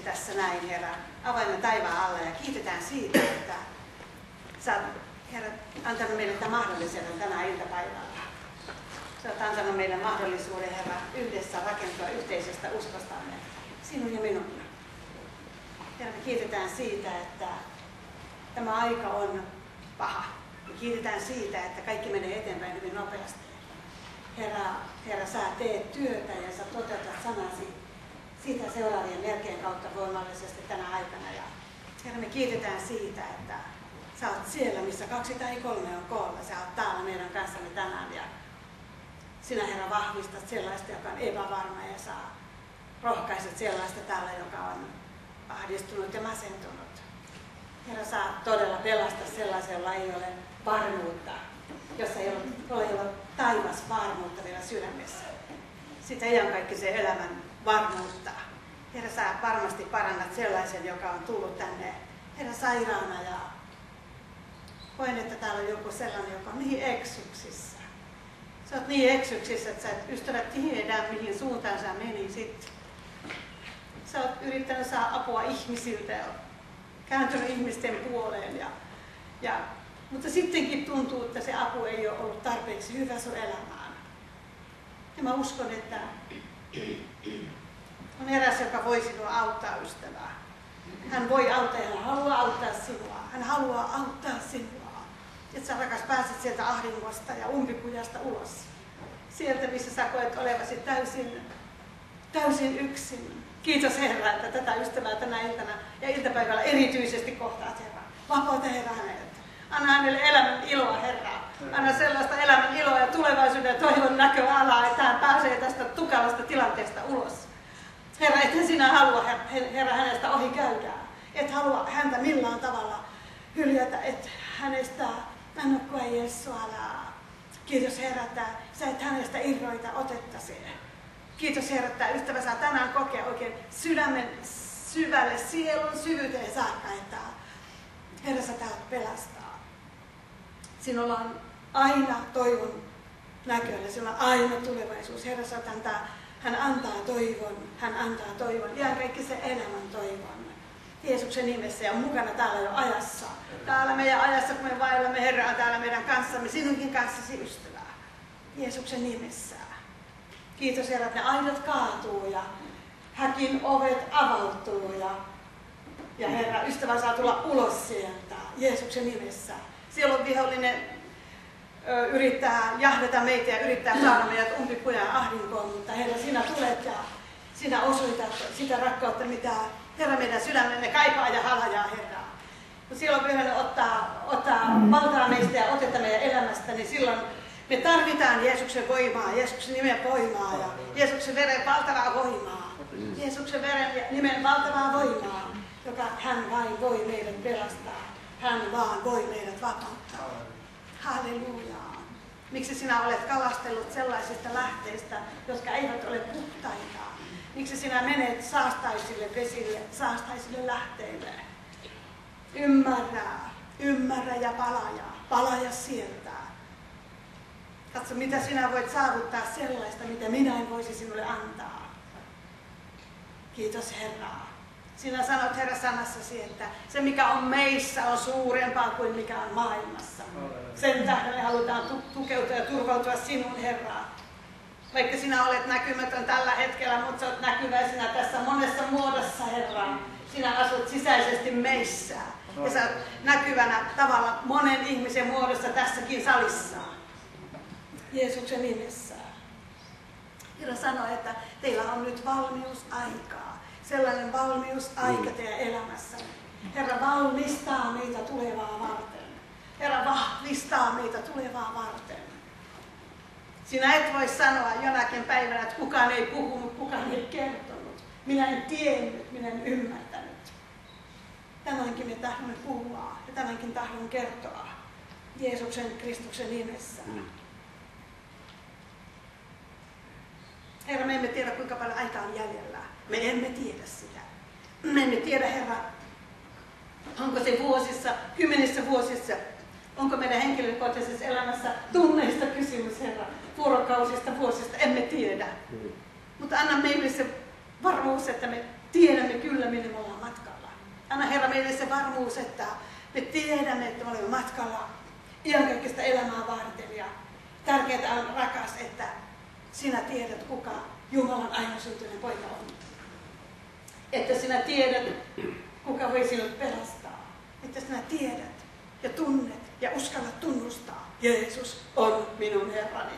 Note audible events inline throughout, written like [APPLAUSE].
tässä näin, Herra, avaimme taivaan alle ja kiitetään siitä, että sä oot, Herra, antanut meille tämän mahdollisuuden tänä iltapäivällä. Sä oot antanut meille mahdollisuuden, Herra, yhdessä rakentua yhteisestä uskostamme, sinun ja minun. Herra, me kiitetään siitä, että tämä aika on paha. Me kiitetään siitä, että kaikki menee eteenpäin hyvin nopeasti. Herra, Herra, sä teet työtä ja sä toteutat sanasi siitä seuraavien merkien kautta voimallisesti tänä aikana. Ja Herra, me kiitetään siitä, että sä oot siellä, missä kaksi tai kolme on koolla. Sä oot täällä meidän kanssamme tänään ja sinä Herra vahvistat sellaista, joka on epävarma ja saa rohkaiset sellaista täällä, joka on ahdistunut ja masentunut. Herra, saa todella pelastaa sellaisen, jolla ei ole varmuutta, jossa ei ole, ole, ole taivas varmuutta vielä sydämessä. Sitä se elämän varmuutta. Herra, sä varmasti parannat sellaisen, joka on tullut tänne, Herra, sairaana ja koen, että täällä on joku sellainen, joka on niin eksyksissä. Sä oot niin eksyksissä, että sä et ystävät tiedä, mihin suuntaan sä menisit. Sä oot yrittänyt saada apua ihmisiltä ja kääntynyt ihmisten puoleen. Ja, ja, mutta sittenkin tuntuu, että se apu ei ole ollut tarpeeksi hyvä sun elämään. Ja mä uskon, että on eräs, joka voi sinua auttaa ystävää. Hän voi auttaa ja hän haluaa auttaa sinua. Hän haluaa auttaa sinua. Että sä rakas pääset sieltä ahdingosta ja umpikujasta ulos. Sieltä, missä sä koet olevasi täysin, täysin yksin. Kiitos Herra, että tätä ystävää tänä iltana ja iltapäivällä erityisesti kohtaat Herra. Vapauta Herra hänet. Anna hänelle elämän iloa, Herra. Anna sellaista elämän iloa ja tulevaisuuden ja toivon näköalaa, että hän pääsee tästä tukalasta tilanteesta ulos. Herra, et sinä halua, Herra, hänestä ohi käydään. Et halua häntä millään tavalla hyljätä, et hänestä annokkoa Jeesualaa. Kiitos Herra, että sä et hänestä irroita otettasi. Kiitos Herra, että ystävä saa tänään kokea oikein sydämen syvälle sielun syvyyteen saakka, että Herra sä täältä pelastaa. Sinulla on aina toivon näköillä, sinulla on aina tulevaisuus. Herra sä antaa hän antaa toivon, hän antaa toivon, ihan kaikki se elämän toivon. Jeesuksen nimessä ja on mukana täällä jo ajassa. Täällä meidän ajassa, kun me vaellamme Herra on täällä meidän kanssamme, sinunkin kanssasi ystävää. Jeesuksen nimessä. Kiitos Herra, että ne aidot kaatuu ja häkin ovet avautuu ja, ja Herra, ystävä saa tulla ulos sieltä Jeesuksen nimessä. Siellä on vihollinen yrittää jahdata meitä ja yrittää saada meidät umpikujan ahdinkoon, mutta Herra, sinä tulet ja sinä osoitat sitä rakkautta, mitä Herra meidän sydämenne kaipaa ja halajaa, Herra. Kun silloin pyhänä ottaa, ottaa valtaa meistä ja otetta meidän elämästä, niin silloin me tarvitaan Jeesuksen voimaa, Jeesuksen nimen voimaa ja Jeesuksen veren valtavaa voimaa. Jeesuksen veren nimen valtavaa voimaa, joka hän vain voi meidät pelastaa. Hän vaan voi meidät vapauttaa. Halleluja. Miksi sinä olet kalastellut sellaisista lähteistä, jotka eivät ole puhtaita? Miksi sinä menet saastaisille vesille, saastaisille lähteille? Ymmärrä, ymmärrä ja palaja, palaja sieltä. Katso, mitä sinä voit saavuttaa sellaista, mitä minä en voisi sinulle antaa. Kiitos Herra. Sinä sanot Herra sanassasi, että se mikä on meissä on suurempaa kuin mikä on maailmassa. Sen tähden me halutaan tukeutua ja turvautua sinun Herraa. Vaikka sinä olet näkymätön tällä hetkellä, mutta olet näkyvä sinä tässä monessa muodossa Herra. Sinä asut sisäisesti meissä. Ja sä olet näkyvänä tavalla monen ihmisen muodossa tässäkin salissa. Jeesuksen nimessä. Herra sanoi, että teillä on nyt valmiusaikaa sellainen valmiusaika teidän elämässä. Herra valmistaa meitä tulevaa varten. Herra vahvistaa meitä tulevaa varten. Sinä et voi sanoa jonakin päivänä, että kukaan ei puhunut, kukaan ei kertonut. Minä en tiennyt, minä en ymmärtänyt. Tänäänkin me tahdon puhua ja tänäänkin tahdon kertoa Jeesuksen Kristuksen nimessä. Mm. Herra, me emme tiedä kuinka paljon aikaa on jäljellä. Me emme tiedä sitä. Me emme tiedä, Herra, onko se vuosissa, kymmenissä vuosissa, onko meidän henkilökohtaisessa elämässä tunneista kysymys, Herra, vuorokausista, vuosista, emme tiedä. Mm. Mutta anna meille se varmuus, että me tiedämme kyllä, minne me ollaan matkalla. Anna Herra meille se varmuus, että me tiedämme, että me olemme matkalla iankaikkista elämää varten. Ja tärkeää on rakas, että sinä tiedät, kuka Jumalan ainoasyntyinen poika on. Että sinä tiedät, kuka voi sinut pelastaa. Että sinä tiedät ja tunnet ja uskallat tunnustaa. Jeesus on minun Herrani.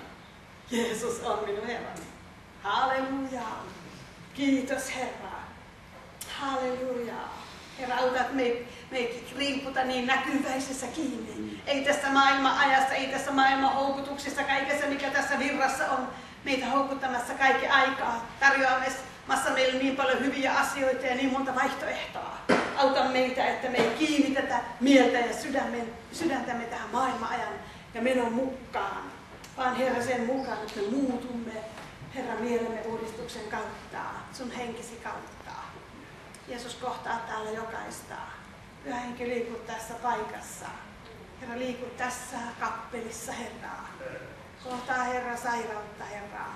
Jeesus on minun Herrani. Halleluja. Kiitos Herra. Halleluja. Herra, auta, että me ei, me ei riiputa niin näkyväisessä kiinni. Ei tässä maailman ajassa, ei tässä maailman houkutuksissa, kaikessa mikä tässä virrassa on meitä houkuttamassa kaikki aikaa, tarjoamassa meille niin paljon hyviä asioita ja niin monta vaihtoehtoa. Auta meitä, että me ei kiinnitetä mieltä ja sydämen, sydäntämme tähän maailman-ajan ja menon mukaan, vaan Herra sen mukaan, että me muutumme Herra mielemme uudistuksen kautta, sun henkisi kautta. Jeesus kohtaa täällä jokaista. Pyhä henki liiku tässä paikassa. Herra, liiku tässä kappelissa, Herra. Kohtaa Herra sairautta, Herra.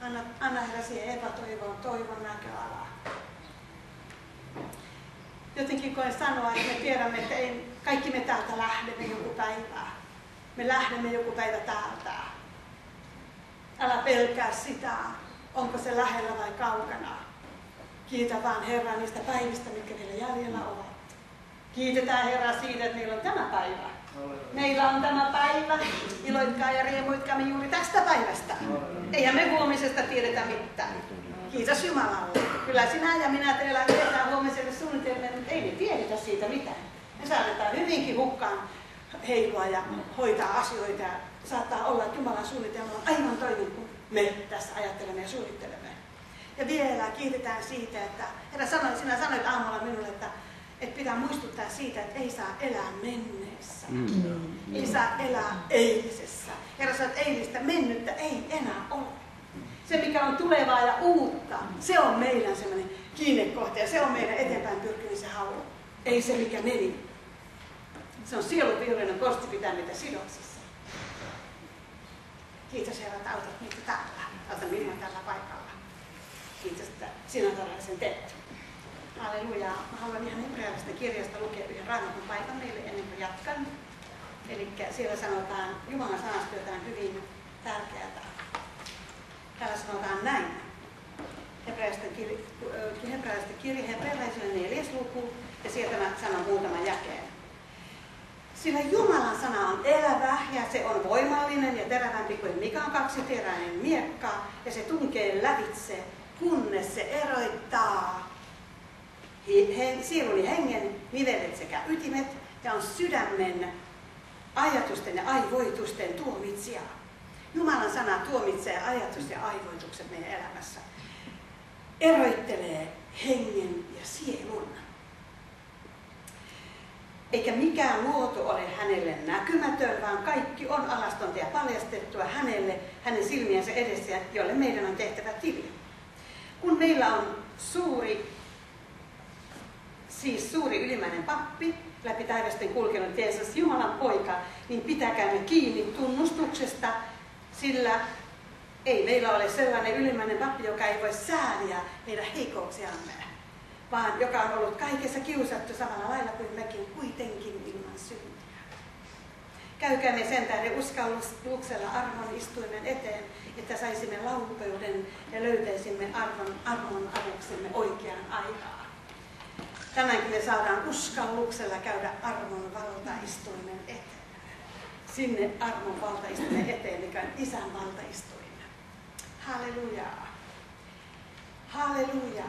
Anna, anna Herra siihen epätoivon, toivon näköala. Jotenkin koen sanoa, että me tiedämme, että ei, kaikki me täältä lähdemme joku päivä. Me lähdemme joku päivä täältä. Älä pelkää sitä, onko se lähellä vai kaukana. Kiitä vaan Herraa niistä päivistä, mitkä meillä jäljellä ovat. Kiitetään Herra siitä, että meillä on tämä päivä. Meillä on tämä päivä. Iloitkaa ja riemuitkaamme juuri tästä päivästä. Eihän me huomisesta tiedetä mitään. Kiitos Jumalalle. Kyllä sinä ja minä teillä edetään huomiselle suunnitelmille, mutta ei me tiedetä siitä mitään. Me saatetaan hyvinkin hukkaan heilua ja hoitaa asioita. Ja saattaa olla, että Jumalan suunnitelma on aivan toinen kuin me tässä ajattelemme ja suunnittelemme. Ja vielä kiitetään siitä, että Herra sanoi, sinä sanoit aamulla minulle, että, että pitää muistuttaa siitä, että ei saa elää menneessä. Mm. Ei saa elää eilisessä. Herra että eilistä mennyttä ei enää ole. Se, mikä on tulevaa ja uutta, se on meidän semmoinen kiinnekohta ja se on meidän eteenpäin pyrkimisen halu. Ei se, mikä meni. Se on sielun vihollinen kosti pitää meitä sidoksissa. Kiitos Herra, että autat meitä täällä. Auta minua tällä paikalla. Kiitos, että sinä tällaisen teet. Halleluja. Mä haluan ihan hebrealaisesta kirjasta lukea yhden raamatun paikan meille ennen kuin jatkan. Eli siellä sanotaan Jumalan sanasta jotain hyvin tärkeää. Täällä sanotaan näin. Hebrealaisten kirja hebrealaisille neljäs luku ja sieltä mä sanon muutaman jakeen. Sillä Jumalan sana on elävä ja se on voimallinen ja terävämpi kuin mikään kaksiteräinen miekka ja se tunkee lävitse kunnes se eroittaa sielun ja hengen nivelet sekä ytimet ja on sydämen ajatusten ja aivoitusten tuomitsija. Jumalan sana tuomitsee ajatus ja aivoitukset meidän elämässä. Eroittelee hengen ja sielun. Eikä mikään luotu ole hänelle näkymätön, vaan kaikki on alastonta ja paljastettua hänelle, hänen silmiensä edessä, jolle meidän on tehtävä tili. Kun meillä on suuri, siis suuri ylimmäinen pappi, läpi taivasten kulkenut Jeesus, Jumalan poika, niin pitäkäämme kiinni tunnustuksesta, sillä ei meillä ole sellainen ylimmäinen pappi, joka ei voi sääliä meidän heikouksiamme, vaan joka on ollut kaikessa kiusattu samalla lailla kuin mekin kuitenkin ilman syntiä. Käykäämme sen tähden uskalluksella armon istuimen eteen, että saisimme laupeuden ja löytäisimme arvon, armon avuksemme oikeaan aikaan. Tänäänkin me saadaan uskalluksella käydä armon valtaistuimen eteen. Sinne armon valtaistuimen eteen, mikä on isän valtaistuin. Halleluja. Halleluja.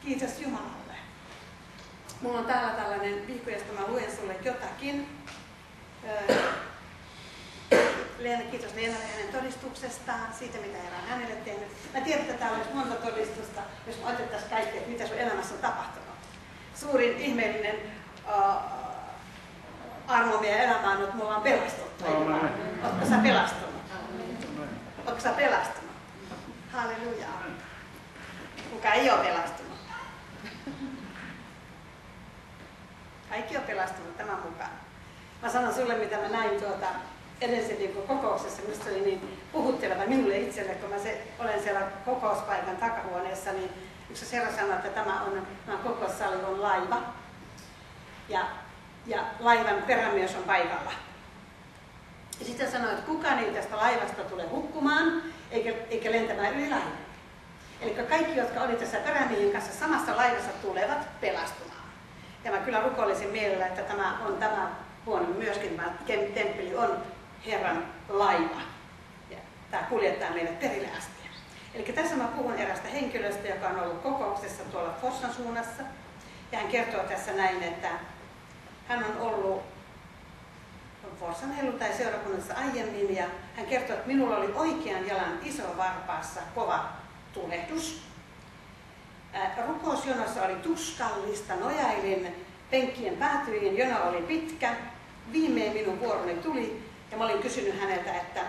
Kiitos Jumalalle. Mulla on täällä tällainen vihko, josta mä luen sulle jotakin. Leena, kiitos Leenalle hänen todistuksestaan, siitä mitä Herra on hänelle tehnyt. Mä tiedän, että täällä olisi monta todistusta, jos me otettaisiin kaikki, että mitä sun elämässä on tapahtunut. Suurin ihmeellinen uh, armo meidän elämään on, että me ollaan pelastuttu. Oletko sä pelastunut? Oletko sä pelastunut? Halleluja. Kuka ei ole pelastunut? Kaikki on pelastunut tämän mukaan. Mä sanon sulle, mitä mä näin tuota edellisen viikon kokouksessa, se oli niin puhutteleva minulle itselle, kun mä se, olen siellä kokouspaikan takahuoneessa, niin Yksi herra sanoi, että tämä on, tämä koko sali on laiva. Ja, ja laivan perämies on paikalla. Ja sitten sanoi, että kukaan ei tästä laivasta tule hukkumaan, eikä, eikä lentämään yli laivan. Eli kaikki, jotka olivat tässä perämiehen kanssa samassa laivassa, tulevat pelastumaan. Ja mä kyllä rukoilisin mielellä, että tämä on tämä huone myöskin, tämä temppeli on Herran laiva. Ja tämä kuljettaa meidät perille asti. Eli tässä mä puhun erästä henkilöstä, joka on ollut kokouksessa tuolla Fossan suunnassa. Ja hän kertoo tässä näin, että hän on ollut Forssan helluntai-seurakunnassa aiemmin ja hän kertoo, että minulla oli oikean jalan iso varpaassa kova tulehdus. Rukousjonossa oli tuskallista, nojailin penkkien päätyihin, jono oli pitkä. Viimein minun vuoroni tuli ja mä olin kysynyt häneltä, että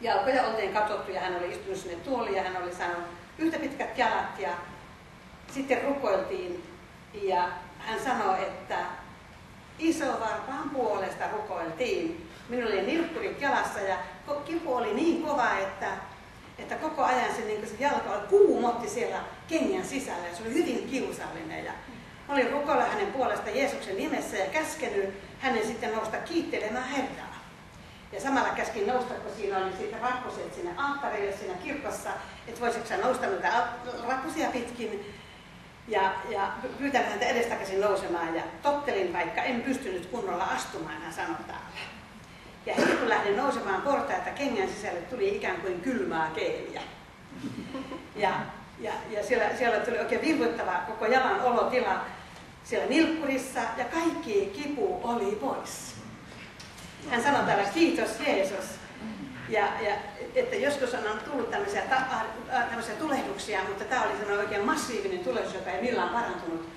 jalkoja oltiin katsottu ja hän oli istunut sinne tuoliin ja hän oli sanonut yhtä pitkät jalat ja sitten rukoiltiin ja hän sanoi, että iso varpaan puolesta rukoiltiin. Minulla oli nilkkurit jalassa ja kipu oli niin kova, että, että koko ajan se, niin se jalka oli kuumotti siellä kengän sisällä ja se oli hyvin kiusallinen. Ja olin rukoilla hänen puolesta Jeesuksen nimessä ja käskenyt hänen sitten nousta kiittelemään Herraa. Ja samalla käskin nousta, kun siinä oli sitten rappuset sinne alttarille siinä kirkossa, että voisitko nousta noita rappusia pitkin. Ja, ja pyytän häntä edestakaisin nousemaan ja tottelin, vaikka en pystynyt kunnolla astumaan, hän sanoi täällä. Ja heti kun lähdin nousemaan portaita kengän sisälle, tuli ikään kuin kylmää keeliä. Ja, ja, ja siellä, siellä tuli oikein virvoittava koko jalan olotila siellä nilkkurissa ja kaikki kipu oli pois. Hän sanoi täällä, kiitos Jeesus. Ja, ja että joskus on tullut tämmöisiä, ta, äh, tämmöisiä tulehduksia, mutta tämä oli semmoinen oikein massiivinen tulehdus, joka ei millään parantunut.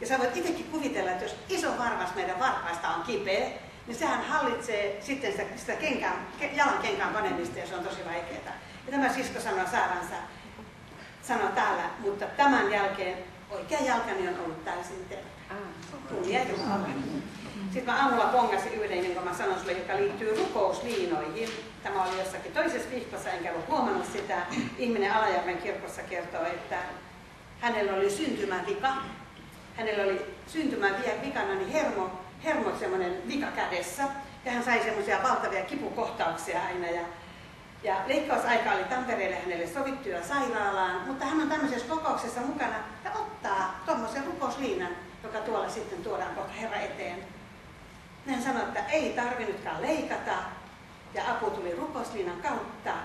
Ja sä voit itsekin kuvitella, että jos iso varvas meidän varpaista on kipeä, niin sehän hallitsee sitten sitä, sitä kenkään, jalan kenkään panemista ja se on tosi vaikeaa. Ja tämä sisko sanoi saavansa, sanoi täällä, mutta tämän jälkeen oikea jalkani on ollut täysin terve. Kunnia Jumalalle. Sitten mä aamulla pongasin yhden, kuin mä sanoin sulle, joka liittyy rukousliinoihin. Tämä oli jossakin toisessa vihkossa, enkä ollut huomannut sitä. Ihminen Alajärven kirkossa kertoo, että hänellä oli syntymävika. Hänellä oli syntymävikana niin hermo, hermo semmoinen vika kädessä. Ja hän sai semmoisia valtavia kipukohtauksia aina. Ja, ja leikkausaika oli Tampereelle hänelle sovittu ja sairaalaan, mutta hän on tämmöisessä kokouksessa mukana ja ottaa tuommoisen rukousliinan, joka tuolla sitten tuodaan kohta Herra eteen hän sanoi, että ei tarvinnutkaan leikata ja apu tuli rukousliinan kautta ja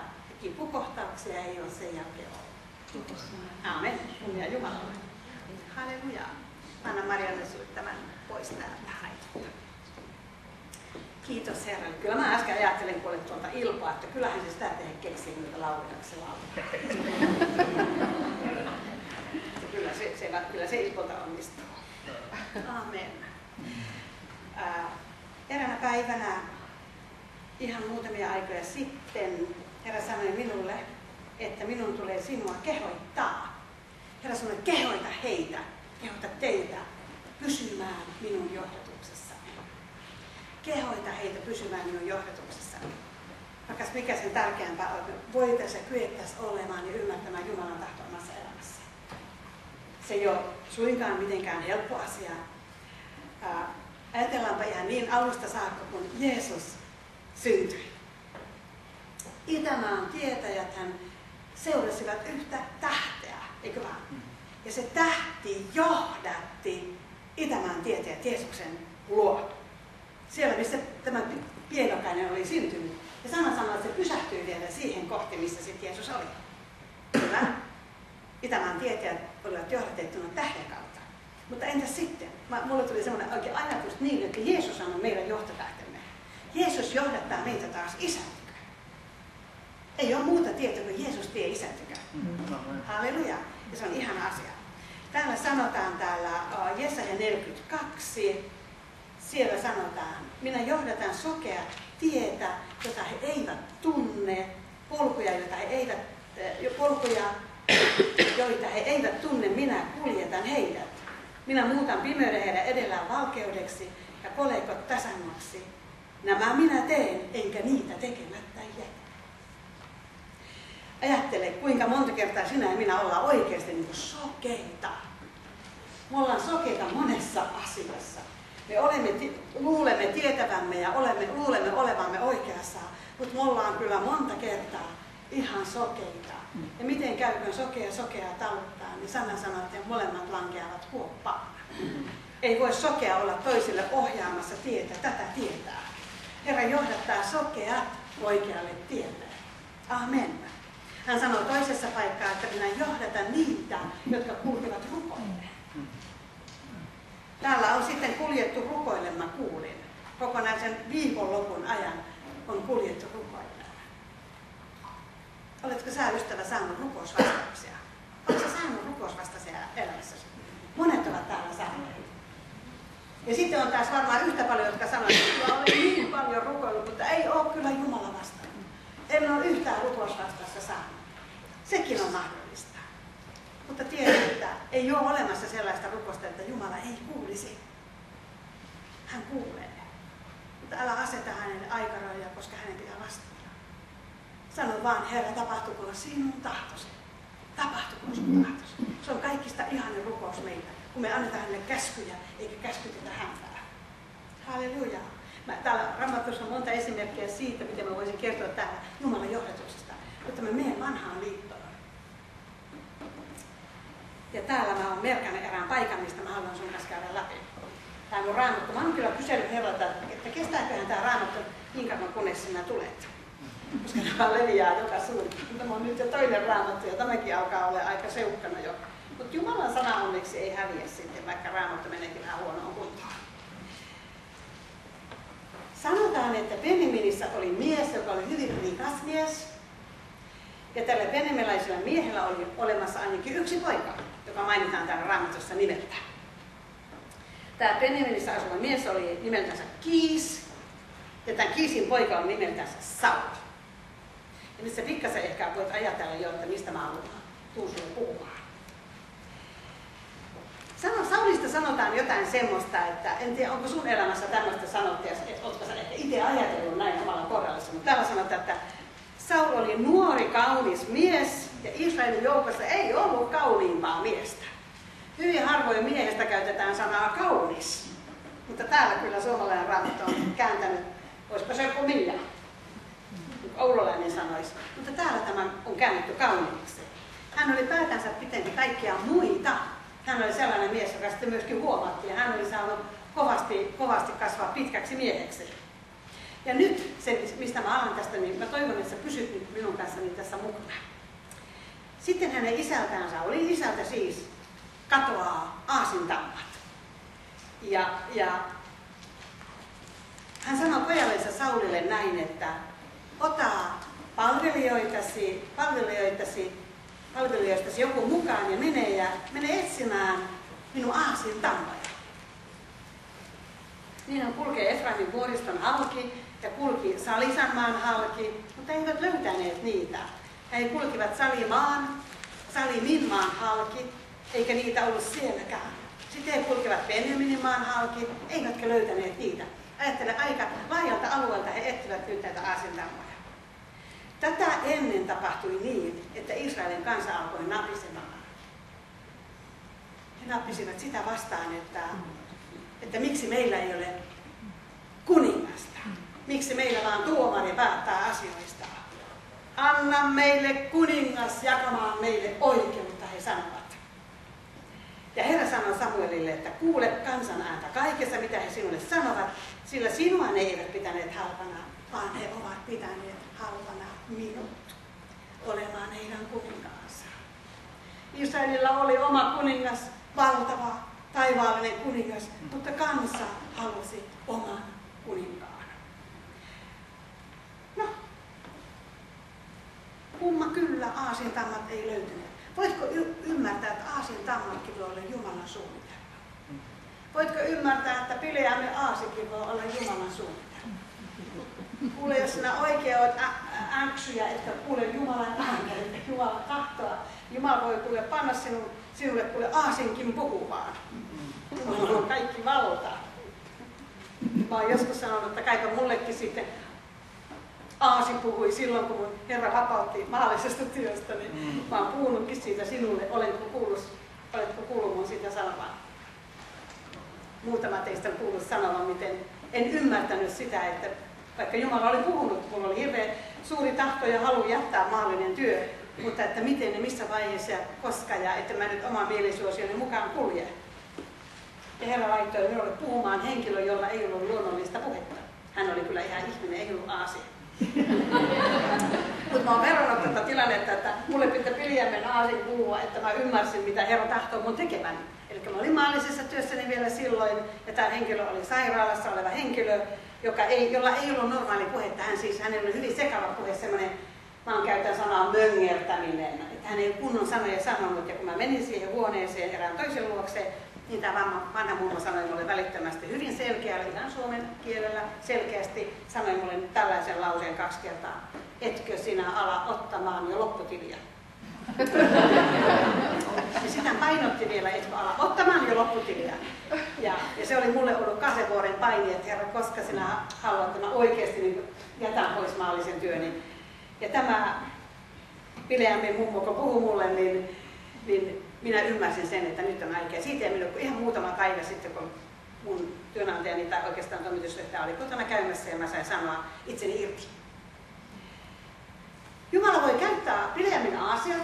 kipukohtauksia ei ole sen jälkeen ollut. Amen. Kunnia Jumalalle. Halleluja. Anna Marialle sinulle tämän pois täältä. Kiitos Herralle. Kyllä mä äsken ajattelin, kun olet tuolta ilpaa, että kyllähän se sitä tehdä keksii, mitä lauleeksi kyllä se, se, kyllä se ilpolta onnistuu. Amen. Ää, eräänä päivänä ihan muutamia aikoja sitten Herra sanoi minulle, että minun tulee sinua kehoittaa. Herra sanoi, kehoita heitä, kehoita teitä pysymään minun johdatuksessani. Kehoita heitä pysymään minun johdatuksessani. Vaikka mikä sen tärkeämpää on, voitaisiin ja olemaan ja ymmärtämään Jumalan tahto omassa elämässä. Se ei ole suinkaan mitenkään helppo asia. Ajatellaanpa ihan niin alusta saakka, kun Jeesus syntyi. Itämaan tietäjät hän seurasivat yhtä tähteä, eikö vaan? Ja se tähti johdatti Itämaan tietäjät Jeesuksen luo. Siellä, missä tämä pienokainen oli syntynyt. Ja sanan samalla se pysähtyi vielä siihen kohti, missä sitten Jeesus oli. Kyllä. Itämaan tietäjät olivat johdatettuna tähden kautta. Mutta entäs sitten? Mä, mulle tuli semmoinen oikein ajatus niin, että Jeesus on meidän johtotähtemme. Jeesus johdattaa meitä taas isäntikö. Ei ole muuta tietä kuin Jeesus tie isäntikö. Mm-hmm. Halleluja. Ja se on ihan asia. Täällä sanotaan täällä uh, Jesaja 42, siellä sanotaan, minä johdatan sokea tietä, jota he eivät tunne, polkuja, joita he eivät, polkuja, joita he eivät tunne, minä kuljetan heidät. Minä muutan pimeyden heidän edellään valkeudeksi ja kolekot tasannoksi. Nämä minä teen, enkä niitä tekemättä jätä. Ajattele, kuinka monta kertaa sinä ja minä ollaan oikeasti niin kuin sokeita. Me ollaan sokeita monessa asiassa. Me olemme, luulemme tietävämme ja olemme, luulemme olevamme oikeassa, mutta me ollaan kyllä monta kertaa ihan sokeita. Ja miten käy, kun sokea sokea taluttaa, niin sana sanoo, että molemmat lankeavat kuoppaan. Ei voi sokea olla toisille ohjaamassa tietä, tätä tietää. Herra johdattaa sokeat oikealle tielle. Amen. Hän sanoo toisessa paikkaa, että minä johdatan niitä, jotka kulkevat rukoille. Täällä on sitten kuljettu rukoille, mä kuulin. Kokonaisen viikonlopun ajan on kuljettu rukoille. Oletko sä ystävä saanut rukousvastauksia? Oletko saanut rukousvastaisia elämässäsi? Monet ovat täällä saaneet. Ja sitten on taas varmaan yhtä paljon, jotka sanovat, että olen niin paljon rukoillut, mutta ei ole kyllä Jumala vastannut. En ole yhtään rukousvastausta saanut. Sekin on mahdollista. Mutta tiedän, että ei ole olemassa sellaista rukosta, että Jumala ei kuulisi. Hän kuulee. Mutta älä aseta hänelle aikarajoja, koska hänen pitää vastata. Sano vaan, Herra, tapahtukoon sinun tahtosi. Tapahtukoon sinun tahtosi. Se on kaikista ihanin rukous meitä, kun me annetaan hänelle käskyjä, eikä käskytetä häntä. Halleluja. Mä, täällä Raamatussa on monta esimerkkiä siitä, miten mä voisin kertoa täällä Jumalan johdatuksesta, mutta mä menen vanhaan liittoon. Ja täällä mä oon merkannut erään paikan, mistä mä haluan sun kanssa käydä läpi. Tämä on raamattu. Mä oon kyllä kysellyt herralta, että kestääköhän tämä raamattu niin kauan kunnes sinä tulet koska nämä leviää joka suuntaan. Tämä on nyt jo toinen raamattu ja tämäkin alkaa olla aika seukkana jo. Mutta Jumalan sana onneksi ei häviä sitten, vaikka raamattu meneekin vähän huonoon kuntoon. Sanotaan, että Benjaminissä oli mies, joka oli hyvin rikas mies. Ja tällä benjamilaisella miehellä oli olemassa ainakin yksi poika, joka mainitaan täällä raamatussa nimeltä. Tämä Benjaminissä asuva mies oli nimeltänsä Kiis, ja tämän Kiisin poika on nimeltänsä Saul. Ja nyt sä pikkasen ehkä voit ajatella jo, että mistä mä haluan tuun puhumaan. Sano, Saulista sanotaan jotain semmoista, että en tiedä onko sun elämässä tämmöistä sanottu, että ootko sä itse ajatellut näin omalla kohdallasi, mutta täällä sanotaan, että Saul oli nuori, kaunis mies ja Israelin joukossa ei ollut kauniimpaa miestä. Hyvin harvoin miehestä käytetään sanaa kaunis, mutta täällä kyllä suomalainen raamattu on kääntänyt, olisiko se joku Mia, oululainen sanoisi. Mutta täällä tämä on käännetty kauniiksi. Hän oli päätänsä pitempi kaikkia muita. Hän oli sellainen mies, joka sitten myöskin huomattiin. Hän oli saanut kovasti, kovasti kasvaa pitkäksi mieheksi. Ja nyt se, mistä mä alan tästä, niin mä toivon, että sä pysyt nyt minun kanssani tässä mukana. Sitten hänen isältänsä, oli isältä siis, katoaa aasintammat. Ja, ja hän sanoi pojallensa Saulille näin, että ota palvelijoitasi, palvelijoitasi, palvelijoitasi joku mukaan ja mene, ja mene etsimään minun aasin tammoja. Niin hän kulkee Efraimin vuoriston halki ja kulki Salisanmaan halki, mutta eivät löytäneet niitä. He kulkivat Salimaan, Saliminmaan halki, eikä niitä ollut sielläkään. Sitten he kulkevat Benjaminin maan halki, eivätkä löytäneet niitä. Ajattele, aika laajalta alueelta he etsivät nyt näitä aasintammoja. Tätä ennen tapahtui niin, että Israelin kansa alkoi napisemaan. He napisivat sitä vastaan, että, että miksi meillä ei ole kuningasta. Miksi meillä vaan tuomari päättää asioista. Anna meille kuningas jakamaan meille oikeutta, he sanovat. Ja Herra sanoi Samuelille, että kuule kansan ääntä kaikessa, mitä he sinulle sanovat, sillä sinua ne eivät pitäneet halpana, vaan he ovat pitäneet halpana minut olemaan heidän kuninkaansa. Israelilla oli oma kuningas, valtava taivaallinen kuningas, mutta kansa halusi oman kuninkaan. No, kumma kyllä aasintammat ei löytynyt. Voitko y- ymmärtää, että aasintammatkin voi olla Jumalan suunnitelma? Voitko ymmärtää, että pileämme aasikin voi olla Jumalan suunnitelma? Kuule, jos sinä oikein olet äksyjä, että kuule Jumalan ääntä, että Jumala tahtoa, Jumala voi kuule panna sinun, sinulle kuule aasinkin puhumaan. Jumala on kaikki valta. Mä oon joskus sanonut, että kaipa mullekin sitten Aasi puhui silloin, kun Herra vapautti maallisesta työstä, niin mä oon puhunutkin siitä sinulle. Oletko kuullut, oletko kuullut mun siitä sanomaan? Muutama teistä on kuullut sanomaan, miten en ymmärtänyt sitä, että vaikka Jumala oli puhunut, mulla oli hirveän suuri tahto ja halu jättää maallinen työ, mutta että miten ja missä vaiheessa ja koska ja että mä nyt oman mielisuosioni mukaan kulje. Ja Herra laittoi minulle puhumaan henkilö, jolla ei ollut luonnollista puhetta. Hän oli kyllä ihan ihminen, ei ollut Aasia. Mutta mä oon verrannut tätä tilannetta, että mulle pitää Piljämen aasin puhua, että mä ymmärsin, mitä Herra tahtoo mun tekevän. Eli mä olin maallisessa työssäni vielä silloin, ja tämä henkilö oli sairaalassa oleva henkilö, joka ei, jolla ei ollut normaali puhetta. Hän siis, hänellä oli hyvin sekava puhe, semmoinen, mä oon käytän sanaa möngertäminen, että hän ei kunnon sanoja sanonut. Ja kun mä menin siihen huoneeseen erään toisen luokse, niin tämä vanha, vanha mummo sanoi mulle välittömästi hyvin selkeällä, ihan suomen kielellä selkeästi, sanoi mulle tällaisen lauseen kaksi kertaa. Etkö sinä ala ottamaan jo lopputiliä? [LAUGHS] ja sitä painotti vielä, etkö ala ottamaan jo lopputiliä. Ja, se oli mulle ollut kahden vuoden paini, että herra, koska sinä haluat, että mä oikeasti niin jätän pois maallisen työni. Ja tämä Pileämmin mummo, kun puhui mulle, niin, niin minä ymmärsin sen, että nyt on aika. Siitä ei minulle ihan muutama päivä sitten, kun mun työnantajani tai oikeastaan toimitusjohtaja oli kotona käymässä ja mä sain sanoa itseni irti. Jumala voi käyttää Bileamin aasia.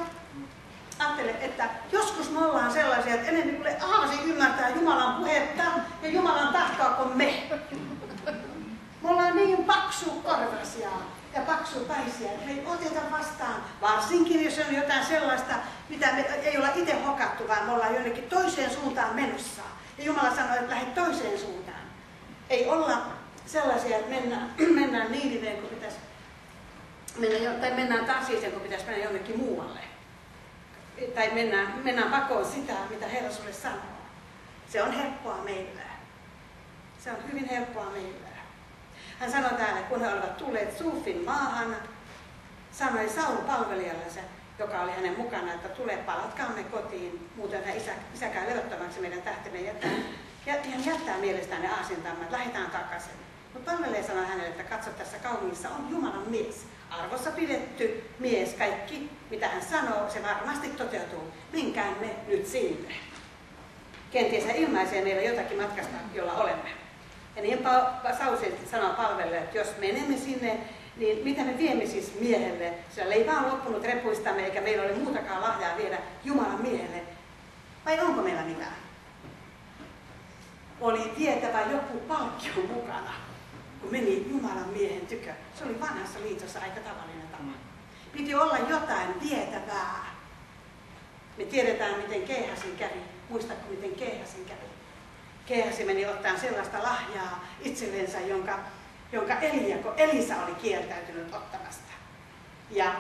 Ajattele, että joskus me ollaan sellaisia, että enemmän kuin aasi ymmärtää Jumalan puhetta ja Jumalan tahtoa kuin me. Me ollaan niin paksukorvaisia ja paksupäisiä, että me ei oteta vastaan, varsinkin jos on jotain sellaista, mitä me ei olla itse hokattu, vaan me ollaan jonnekin toiseen suuntaan menossa. Ja Jumala sanoi, että lähde toiseen suuntaan. Ei olla sellaisia, että mennään, [CLEARS THROAT] mennään niin kuin pitäisi mennä, tai mennään taas siihen, kun pitäisi mennä jonnekin muualle. Tai mennään, mennään pakoon sitä, mitä Herra sulle sanoo. Se on helppoa meille. Se on hyvin helppoa meille. Hän sanoi täällä, kun he olivat tulleet Suufin maahan, sanoi Saul palvelijallensa, joka oli hänen mukana, että tule palatkaamme kotiin, muuten hän isä, isä käy levottomaksi meidän tähtemme jättää. Ja hän jättää mielestään ne aasintamme, että lähdetään takaisin. Mutta palvelija sanoi hänelle, että katso tässä kaupungissa on Jumalan mies, arvossa pidetty mies. Kaikki, mitä hän sanoo, se varmasti toteutuu. Menkäämme nyt sinne. Kenties hän ilmaisee meille jotakin matkasta, jolla olemme. Ja niin Sausi sanoo palvelle, että jos menemme sinne, niin mitä me viemme siis miehelle? Sillä ei vaan loppunut repuistamme, eikä meillä ole muutakaan lahjaa viedä Jumalan miehelle. Vai onko meillä mitään? Oli tietävä joku palkkio mukana, kun meni Jumalan miehen tykö. Se oli vanhassa liitossa aika tavallinen tapa. Piti olla jotain tietävää. Me tiedetään, miten Keehasin kävi. Muistatko, miten Keehasin kävi? Keehasi meni ottaa sellaista lahjaa itsellensä, jonka, jonka Elia, kun Elisa oli kieltäytynyt ottamasta. Ja,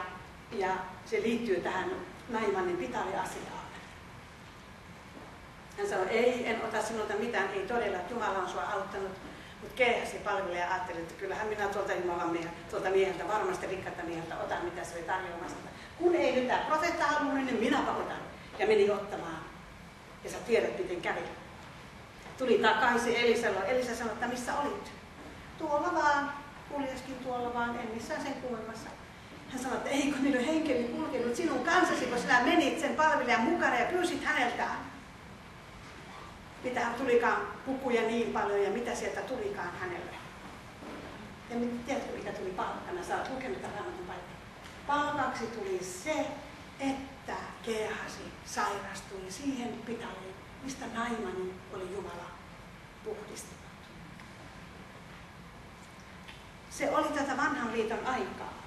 ja se liittyy tähän Naimanin pitali-asiaan. Hän sanoi, ei, en ota sinulta mitään, ei todella, Jumala on sinua auttanut. Mutta keihäsi palvelija ja ajatteli, että kyllähän minä tuolta Jumalan mieheltä, tuolta mieheltä, varmasti rikkaita mieheltä otan, mitä se oli tarjoamassa. Kun ei nyt tämä profeetta halunnut, niin minä otan. Ja meni ottamaan. Ja sä tiedät, miten kävi tuli takaisin Elisalla. Elisa sanoi, että missä olit? Tuolla vaan, kuljeskin tuolla vaan, en missään sen kuulemassa. Hän sanoi, että eikö niillä henkeli kulkenut sinun kanssasi, kun sinä menit sen palvelijan mukana ja pyysit häneltä. Mitä tulikaan pukuja niin paljon ja mitä sieltä tulikaan hänelle. Ja tiedätkö, mikä tuli palkkana? Sä olet lukenut tämän raamatun. Palkaksi tuli se, että Keehasi sairastui siihen pitaliin mistä Naimani oli Jumala puhdistanut. Se oli tätä vanhan liiton aikaa.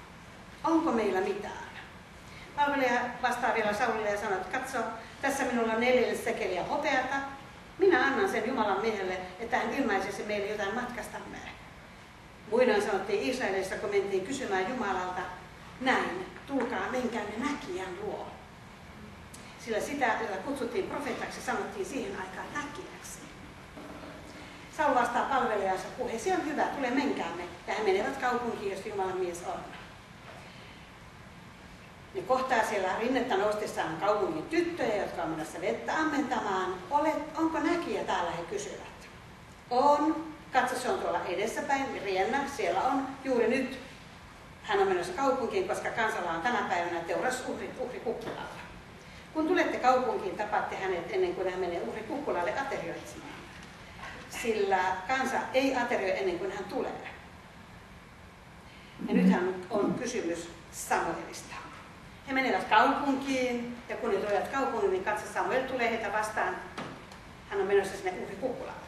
Onko meillä mitään? Palvelija vastaa vielä Saulille ja sanoo, että katso, tässä minulla on neljälle sekeliä hopeata. Minä annan sen Jumalan miehelle, että hän ilmaisisi meille jotain matkastamme. Muinoin sanottiin Israelissa, kun mentiin kysymään Jumalalta, näin, tulkaa, menkäämme näkijän luo. Sillä sitä, jota kutsuttiin profeetaksi, sanottiin siihen aikaan näkijäksi. Saul vastaa palvelijansa puhe, se on hyvä, tule menkäämme. Ja he menevät kaupunkiin, jos Jumalan mies on. Ne kohtaa siellä rinnettä noustessaan kaupungin tyttöjä, jotka on menossa vettä ammentamaan. Olet, onko näkijä täällä, he kysyvät. On. Katso, se on tuolla edessäpäin, riennä. Siellä on juuri nyt hän on menossa kaupunkiin, koska kansalla on tänä päivänä teurastuhri uhri, uhri kukkulalla. Kun tulette kaupunkiin, tapaatte hänet ennen kuin hän menee uhri kukkulalle aterioitsimaan. Sillä kansa ei aterioi ennen kuin hän tulee. Ja nythän on kysymys Samuelista. He menevät kaupunkiin, ja kun he tulevat kaupunkiin, niin katso Samuel tulee heitä vastaan. Hän on menossa sinne uhri kukkulalle.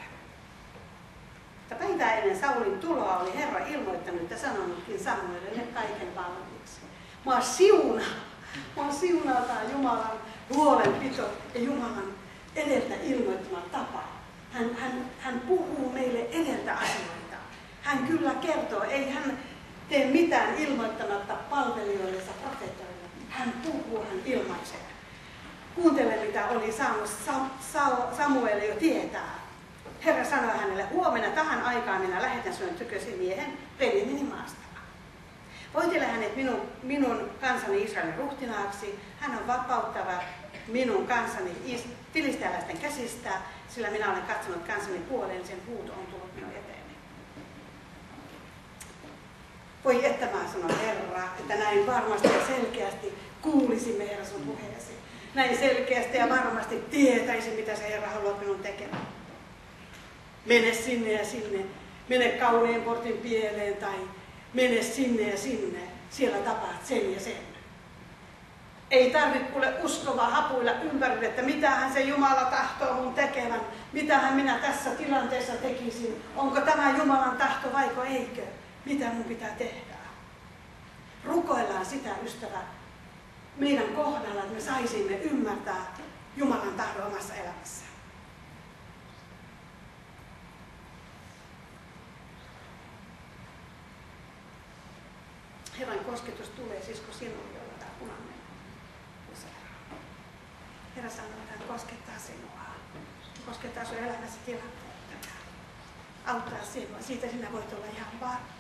Päivää ennen Saulin tuloa oli Herra ilmoittanut ja sanonutkin Samuelille kaiken valmiiksi. Mua siunaa, mua siunataan Jumalan huolenpito ja Jumalan edeltä ilmoittama tapa. Hän, hän, hän puhuu meille edeltä asioita. Hän kyllä kertoo, ei hän tee mitään ilmoittamatta palvelijoillensa profeetoille. Hän puhuu, hän ilmaisee. Kuuntele, mitä oli saanut Samuel jo tietää. Herra sanoi hänelle, huomenna tähän aikaan minä lähetän sinun tykösi miehen Benjaminin maasta. Voitele hänet minun, minun kansani Israelin ruhtinaaksi. Hän on vapauttava minun kansani filistealaisten käsistä, sillä minä olen katsonut kansani puoleen, sen huuto on tullut minun eteeni. Voi että mä sanon Herra, että näin varmasti ja selkeästi kuulisimme Herra sun puheesi. Näin selkeästi ja varmasti tietäisi, mitä se Herra haluaa minun tekemään mene sinne ja sinne, mene kauniin portin pieleen tai mene sinne ja sinne, siellä tapaat sen ja sen. Ei tarvitse kuule uskovaa hapuilla ympärille, että mitähän se Jumala tahtoo mun tekevän, mitähän minä tässä tilanteessa tekisin, onko tämä Jumalan tahto vaiko eikö, mitä mun pitää tehdä. Rukoillaan sitä, ystävä, meidän kohdalla, että me saisimme ymmärtää Jumalan tahdon omassa elämässä. Herran kosketus tulee kun sinulle, jolla tämä punainen Herra sanoo, että hän koskettaa sinua. Koskettaa sinun elämässä tilanteita auttaa sinua. Siitä sinä voit olla ihan varma.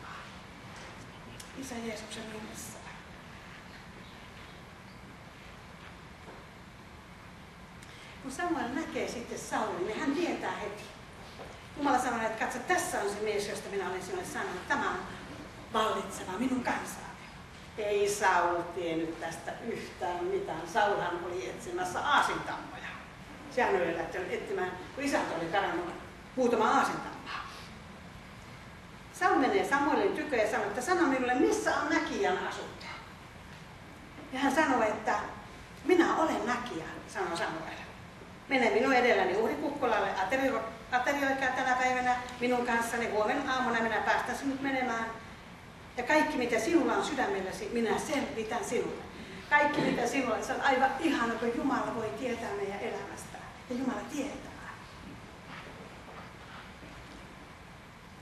Isä Jeesuksen nimessä. Kun Samuel näkee sitten Saulin, niin hän tietää heti. Jumala sanoi, että katso, tässä on se mies, josta minä olen sinulle sanonut. Tämä on vallitseva minun kansaa. Ei Saul tiennyt tästä yhtään mitään. Saulhan oli etsimässä aasintammoja. Sehän oli lähtenyt etsimään, kun isät oli karannut huutamaan aasintammaa. Saul menee Samuelin tykö ja sanoo, että sano minulle, missä on näkijän asunto. Ja hän sanoi, että minä olen näkijä, sanoi Samuel. Mene minun edelläni Uhri Kukkolalle, aterioikaa tänä päivänä minun kanssani. Huomenna aamuna minä päästän sinut menemään ja kaikki mitä sinulla on sydämelläsi, minä selvitän sinulle. Kaikki mitä sinulla se on aivan ihana, kun Jumala voi tietää meidän elämästä. Ja Jumala tietää.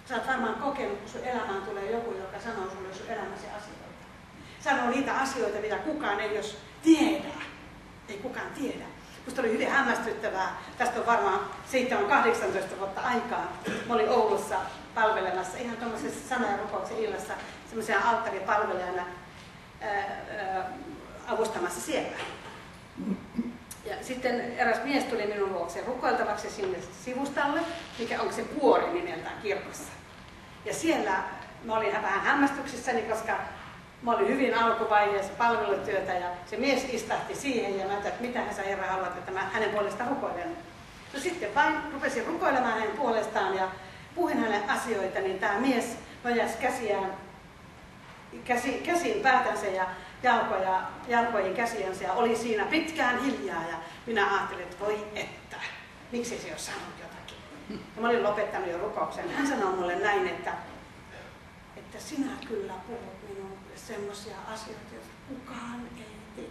Sä oot varmaan kokenut, kun sun elämään tulee joku, joka sanoo sulle sun elämäsi asioita. Sanoo niitä asioita, mitä kukaan ei jos tiedä. Ei kukaan tiedä. Musta oli hyvin hämmästyttävää. Tästä on varmaan 7-18 vuotta aikaa. Mä olin Oulussa palvelemassa ihan tuommoisessa sanajan rukouksen illassa semmoisena alttaripalvelijana avustamassa siellä. Ja sitten eräs mies tuli minun luokseen rukoiltavaksi sinne sivustalle, mikä onko se puori nimeltään kirkossa. Ja siellä mä olin vähän hämmästyksissäni, koska mä olin hyvin alkuvaiheessa palvelutyötä ja se mies istahti siihen ja mä ajattelin, että mitä hän sä Herra haluat, että mä hänen puolestaan rukoilen. No sitten vain rupesin rukoilemaan hänen puolestaan ja puhuin hänelle asioita, niin tämä mies nojasi käsiään käsi, käsin päätänsä ja jalkoja, jalkoihin käsiänsä ja oli siinä pitkään hiljaa ja minä ajattelin, että voi että, miksi se ole sanonut. Ja mä olin lopettanut jo rukouksen. Hän sanoi mulle näin, että, että sinä kyllä puhut minulle semmoisia asioita, joita kukaan ei tiedä.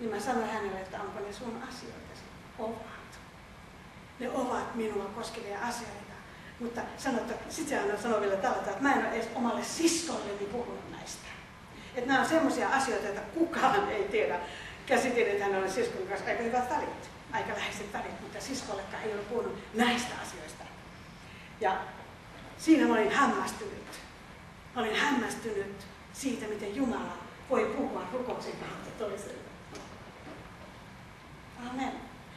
Niin mä sanoin hänelle, että onko ne sun asioitasi? Ovat. Ne ovat minua koskevia asioita. Mutta sitten hän sanoi vielä tällä tavalla, että mä en ole edes omalle siskolleni puhunut näistä. Että nämä on semmoisia asioita, joita kukaan ei tiedä. Käsitin, että hän oli siskon kanssa aika hyvät välit, aika läheiset välit, mutta siskollekaan ei ole puhunut näistä asioista. Ja siinä olin hämmästynyt. Mä olin hämmästynyt siitä, miten Jumala voi puhua rukouksen kautta toiselle. Amen.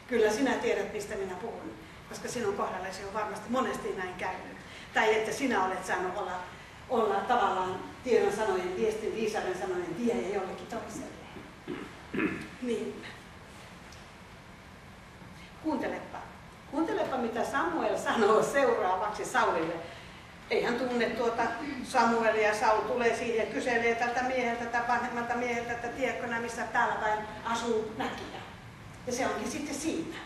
Kyllä sinä tiedät, mistä minä puhun koska sinun kohdallesi on varmasti monesti näin käynyt. Tai että sinä olet saanut olla, olla tavallaan tiedon sanojen, viestin, viisauden sanojen viejä jollekin toiselle. Niin. Kuuntelepa. Kuuntelepa, mitä Samuel sanoo seuraavaksi Saulille. Ei hän tunne tuota Samuelia. Saul tulee siihen ja kyselee tältä mieheltä, tältä vanhemmalta mieheltä, että tiedätkö missä täällä päin asuu näkijä. Ja se onkin sitten siinä.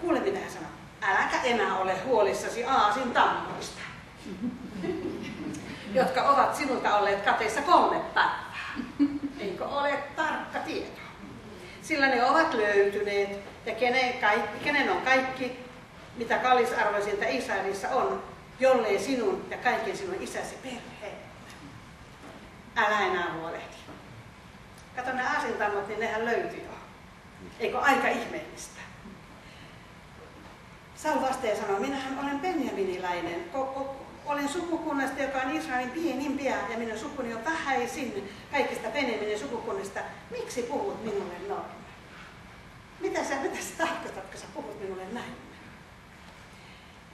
Kuule mitä hän sanoo. Äläkä enää ole huolissasi aasin tammoista, [LAUGHS] jotka ovat sinulta olleet kateissa kolme päivää. Eikö ole tarkka tieto? Sillä ne ovat löytyneet ja kenen, kaikki, kenen on kaikki, mitä kallisarvoisinta Israelissa on, jollei sinun ja kaiken sinun isäsi perhe. Älä enää huolehdi. Kato ne aasintammot, niin nehän löytyy jo. Eikö aika ihmeellistä? Saul vastaan sanoi, minähän olen benjaminilainen, olen sukukunnasta, joka on Israelin pienimpiä ja minun sukuni on vähäisin kaikista Benjaminin sukukunnista. Miksi puhut minulle noin? Mitä sä, mitä sä tarkoitat, kun sä puhut minulle näin?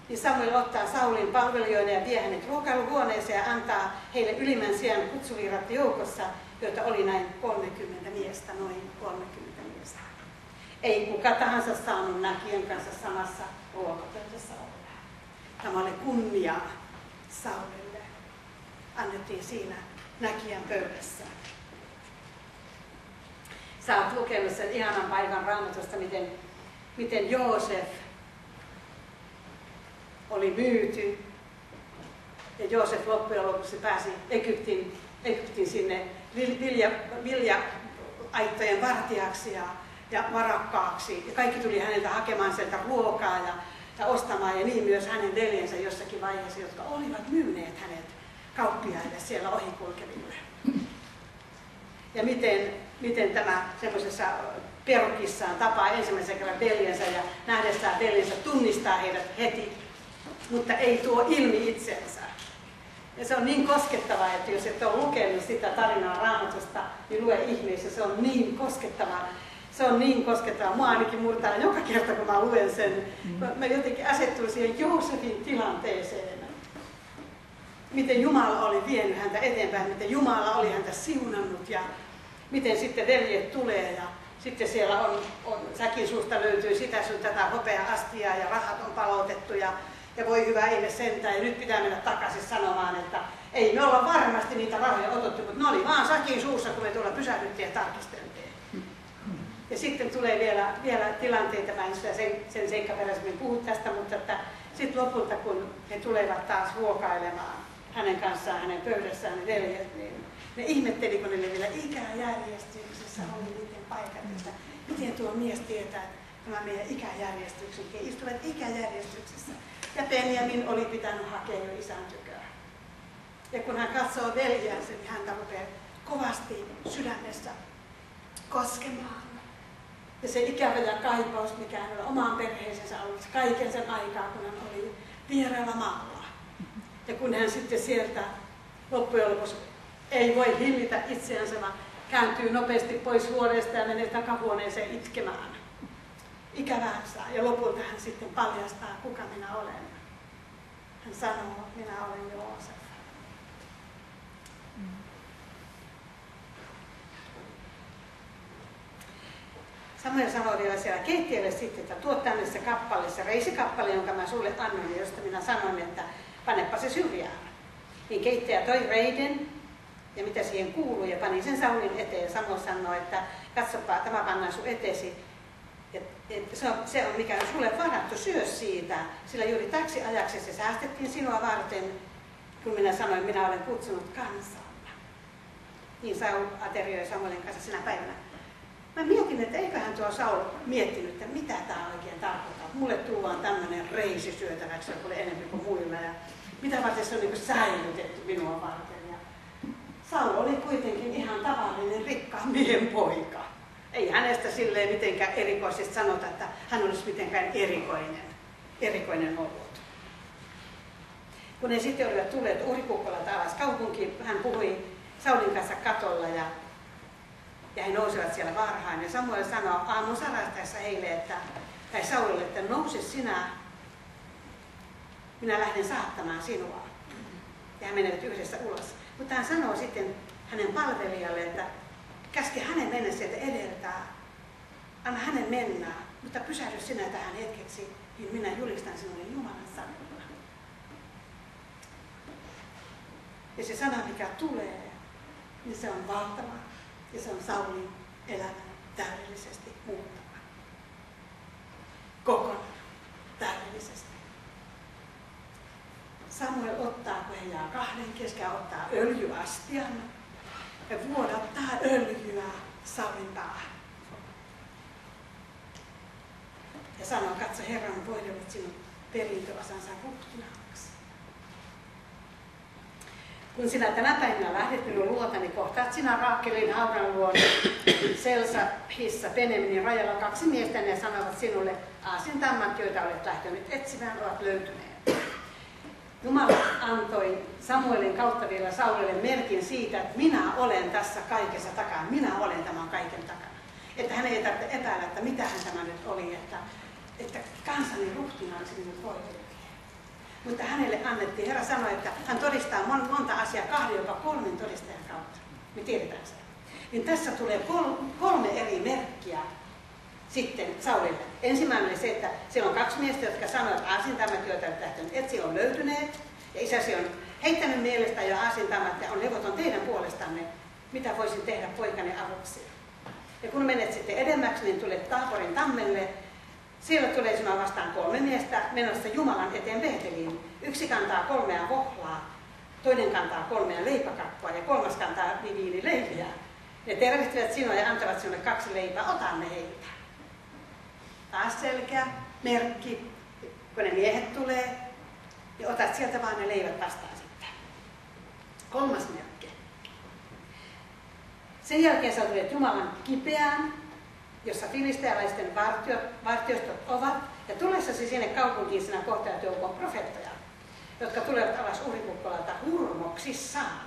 Niin Samuel ottaa Saulin palvelijoiden ja vie hänet ruokailuhuoneeseen ja antaa heille ylimmän sijaan kutsuvirat joukossa, joita oli näin 30 miestä, noin 30 miestä. Ei kuka tahansa saanut näkien kanssa samassa ruokapöydässä olla. Tämä oli kunniaa Saulille. Annettiin siinä näkijän pöydässä. Sä oot lukenut sen ihanan paikan raamatusta, miten, miten Joosef oli myyty. Ja Joosef loppujen lopuksi pääsi Egyptin, Egyptin sinne vilja, vilja-aittojen vartijaksi ja, ja varakkaaksi. Ja kaikki tuli häneltä hakemaan sieltä ruokaa ja, ja ostamaan ja niin myös hänen veljensä jossakin vaiheessa, jotka olivat myyneet hänet kauppiaille siellä ohikulkeville. Ja miten, miten tämä semmoisessa perukissaan tapaa ensimmäisen kerran veljensä ja nähdessään veljensä tunnistaa heidät heti, mutta ei tuo ilmi itsensä. Ja se on niin koskettavaa, että jos et ole lukenut sitä tarinaa raamatusta, niin lue ihmeessä. Se on niin koskettavaa se on niin koskettava. Mua ainakin murtaa joka kerta, kun mä luen sen. Mm. Mä jotenkin asettun siihen Joosefin tilanteeseen. Miten Jumala oli vienyt häntä eteenpäin, miten Jumala oli häntä siunannut ja miten sitten veljet tulee ja sitten siellä on, on säkin suusta löytyy sitä sun tätä hopea-astiaa ja rahat on palautettu ja, ja voi hyvä ihme sentään ja nyt pitää mennä takaisin sanomaan, että ei me olla varmasti niitä rahoja otettu, mutta ne oli vaan säkin suussa, kun me tuolla pysähdyttiin ja tarkisteltiin. Ja sitten tulee vielä, vielä tilanteita, mä en sitä sen, sen seikkaperäisemmin puhu tästä, mutta että sitten lopulta kun he tulevat taas ruokailemaan hänen kanssaan, hänen pöydässään, ne veljet, niin ne ihmetteli, kun ne vielä ikäjärjestyksessä oli niiden paikat, että miten tuo mies tietää tämä meidän ikäjärjestyksen, he istuvat ikäjärjestyksessä. Ja Benjamin oli pitänyt hakea jo isän tykää. Ja kun hän katsoo veljäänsä, niin häntä rupeaa kovasti sydämessä koskemaan. Ja se ikävä ja kaipaus, mikä hänellä omaan perheensä ollut kaiken sen aikaa, kun hän oli vieraalla maalla. Ja kun hän sitten sieltä loppujen lopuksi ei voi hillitä itseänsä, vaan kääntyy nopeasti pois huoneesta ja menee takahuoneeseen itkemään ikävänsä. Ja lopulta hän sitten paljastaa, kuka minä olen. Hän sanoo, minä olen Joosef. Samoin sanoi vielä siellä keittiölle sitten, että tuo tänne se kappale, se reisikappale, jonka mä sulle annoin, josta minä sanoin, että panepa se syrjään. Niin keittäjä toi reiden ja mitä siihen kuuluu ja pani sen Saulin eteen. Samoin sanoi, että katsopa, tämä pannaan sun eteesi. Et, et se, on, se on mikä on sulle varattu, syö siitä, sillä juuri täksi ajaksi se säästettiin sinua varten, kun minä sanoin, minä olen kutsunut kansaa. Niin Saul aterioi Samuelin kanssa sinä päivänä. Mä mietin, että eiköhän tuo Saul miettinyt, että mitä tämä oikein tarkoittaa. Mulle tullaan tämmöinen reisi syötäväksi, joka oli enemmän kuin muilla. Ja mitä varten se on niin säilytetty minua varten. Saul oli kuitenkin ihan tavallinen rikkaan miehen poika. Ei hänestä silleen mitenkään erikoisesti sanota, että hän olisi mitenkään erikoinen, erikoinen ollut. Kun he sitten olivat tulleet Urikukkolalta alas kaupunkiin, hän puhui Saulin kanssa katolla ja ja he nousivat siellä varhain. Ja Samuel sanoi aamun sarastaessa heille, että, tai Saulille, että nouse sinä minä lähden saattamaan sinua. Ja he menevät yhdessä ulos. Mutta hän sanoo sitten hänen palvelijalle, että käske hänen mennä sieltä edeltää. Anna hänen mennä, mutta pysähdy sinä tähän hetkeksi, niin minä julistan sinulle Jumalan sanaa. Ja se sana, mikä tulee, niin se on valtava ja se on Saulin elämän täydellisesti muuttava. Kokonaan täydellisesti. Samuel ottaa, kun he jää kahden kesken, ottaa öljyastian ja vuodattaa öljyä Saulin päähän. Ja sanoo, katso Herran voidellut sinun perintöosansa ruhtinaaksi. Kun sinä tänä päivänä lähdet minun luotani, niin kohtaat sinä Raakelin haudan luon Selsa, Hissa, Peneminin rajalla kaksi miestä, ja sanovat sinulle, aasin tammat, joita olet lähtenyt etsimään, ovat löytyneet. Jumala antoi Samuelin kautta vielä Saulille merkin siitä, että minä olen tässä kaikessa takana, minä olen tämän kaiken takana. Että hän ei tarvitse epäillä, että mitä hän tämä nyt oli, että, että kansani ruhtinaaksi minut voi mutta hänelle annettiin, Herra sanoi, että hän todistaa monta asiaa kahden, jopa kolmen todistajan kautta. Me tiedetään se. Niin tässä tulee kolme eri merkkiä sitten Saulille. Ensimmäinen oli se, että siellä on kaksi miestä, jotka sanoivat, että aasintamat, joita on lähtenyt etsi, on löytyneet. Ja isäsi on heittänyt mielestä jo aasintamat ja on levoton teidän puolestanne. Mitä voisin tehdä poikani avuksi? Ja kun menet sitten edemmäksi, niin tulet Taaporin tammelle. Siellä tulee sinua vastaan kolme miestä menossa Jumalan eteen Beeteliin. Yksi kantaa kolmea vohlaa, toinen kantaa kolmea leipäkappua ja kolmas kantaa viinileiviä. Ne tervehtivät sinua ja antavat sinulle kaksi leipää, ota ne heitä taas selkeä merkki, kun ne miehet tulee, ja otat sieltä vaan ne leivät vastaan sitten. Kolmas merkki. Sen jälkeen sä tulet Jumalan kipeään, jossa filistealaisten vartiot, vartiostot ovat, ja tulessasi sinne kaupunkiin sinä kohtaat joukon profeettoja, jotka tulevat alas uhrikukkolalta hurmoksissaan,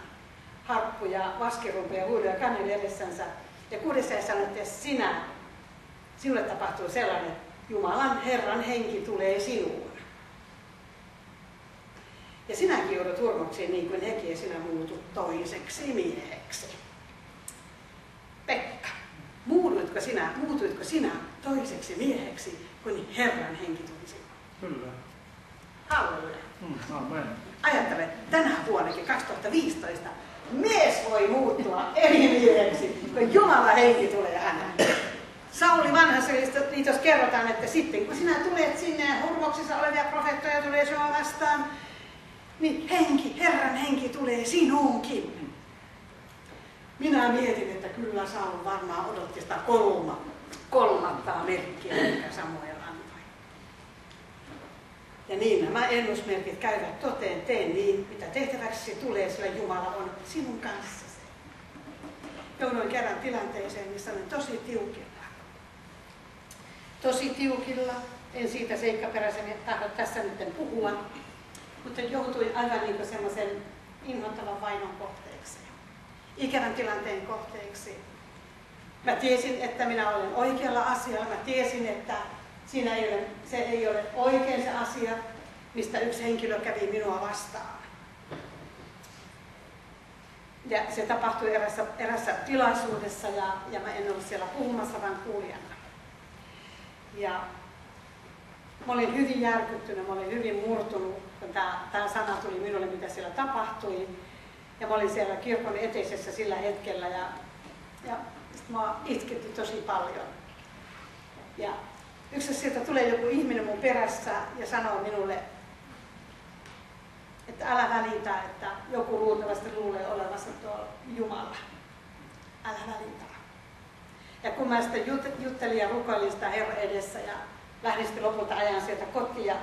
harppuja, vaskirumpuja, huudoja kannen edessänsä. Ja kuudessa että sinä sinulle tapahtuu sellainen, että Jumalan Herran henki tulee sinuun. Ja sinäkin joudut hurmoksiin niin kuin hekin ja sinä muutut toiseksi mieheksi. Pekka, muutuitko sinä, muutuitko sinä toiseksi mieheksi, kun Herran henki tuli sinuun? Kyllä. Halleluja. Mm, amen. Ajattele, tänä vuonnakin 2015 mies voi muuttua eri mieheksi, kun Jumala henki tulee hänelle. Sauli vanhassa niin jos kerrotaan, että sitten kun sinä tulet sinne ja hurmoksissa olevia profeettoja tulee sinua vastaan, niin henki, Herran henki tulee sinuunkin. Minä mietin, että kyllä Saul varmaan odotti sitä kolma, kolmattaa merkkiä, mikä Samuel antoi. Ja niin nämä ennusmerkit käyvät toteen, teen niin, mitä tehtäväksi tulee, sillä Jumala on sinun kanssasi. Jouduin kerran tilanteeseen, missä olen tosi tiukilla tosi tiukilla. En siitä seikkaperäisen tahdo tässä nyt puhua, mutta joutuin aivan niin semmoisen inhottavan vainon kohteeksi, ikävän tilanteen kohteeksi. Mä tiesin, että minä olen oikealla asialla. Mä tiesin, että siinä ei ole, se ei ole oikein se asia, mistä yksi henkilö kävi minua vastaan. Ja se tapahtui erässä, erässä tilaisuudessa ja, ja mä en ollut siellä puhumassa, vaan kuulijana. Ja mä olin hyvin järkyttynyt, mä olin hyvin murtunut, kun tämä, sana tuli minulle, mitä siellä tapahtui. Ja mä olin siellä kirkon eteisessä sillä hetkellä ja, ja mä itketti tosi paljon. Ja yksi sieltä tulee joku ihminen mun perässä ja sanoo minulle, että älä välitä, että joku luultavasti luulee olevansa tuo Jumala. Älä välitä. Ja kun mä sitten juttelin ja rukoilin sitä Herra edessä ja lähdin sitten lopulta ajan sieltä kotiin,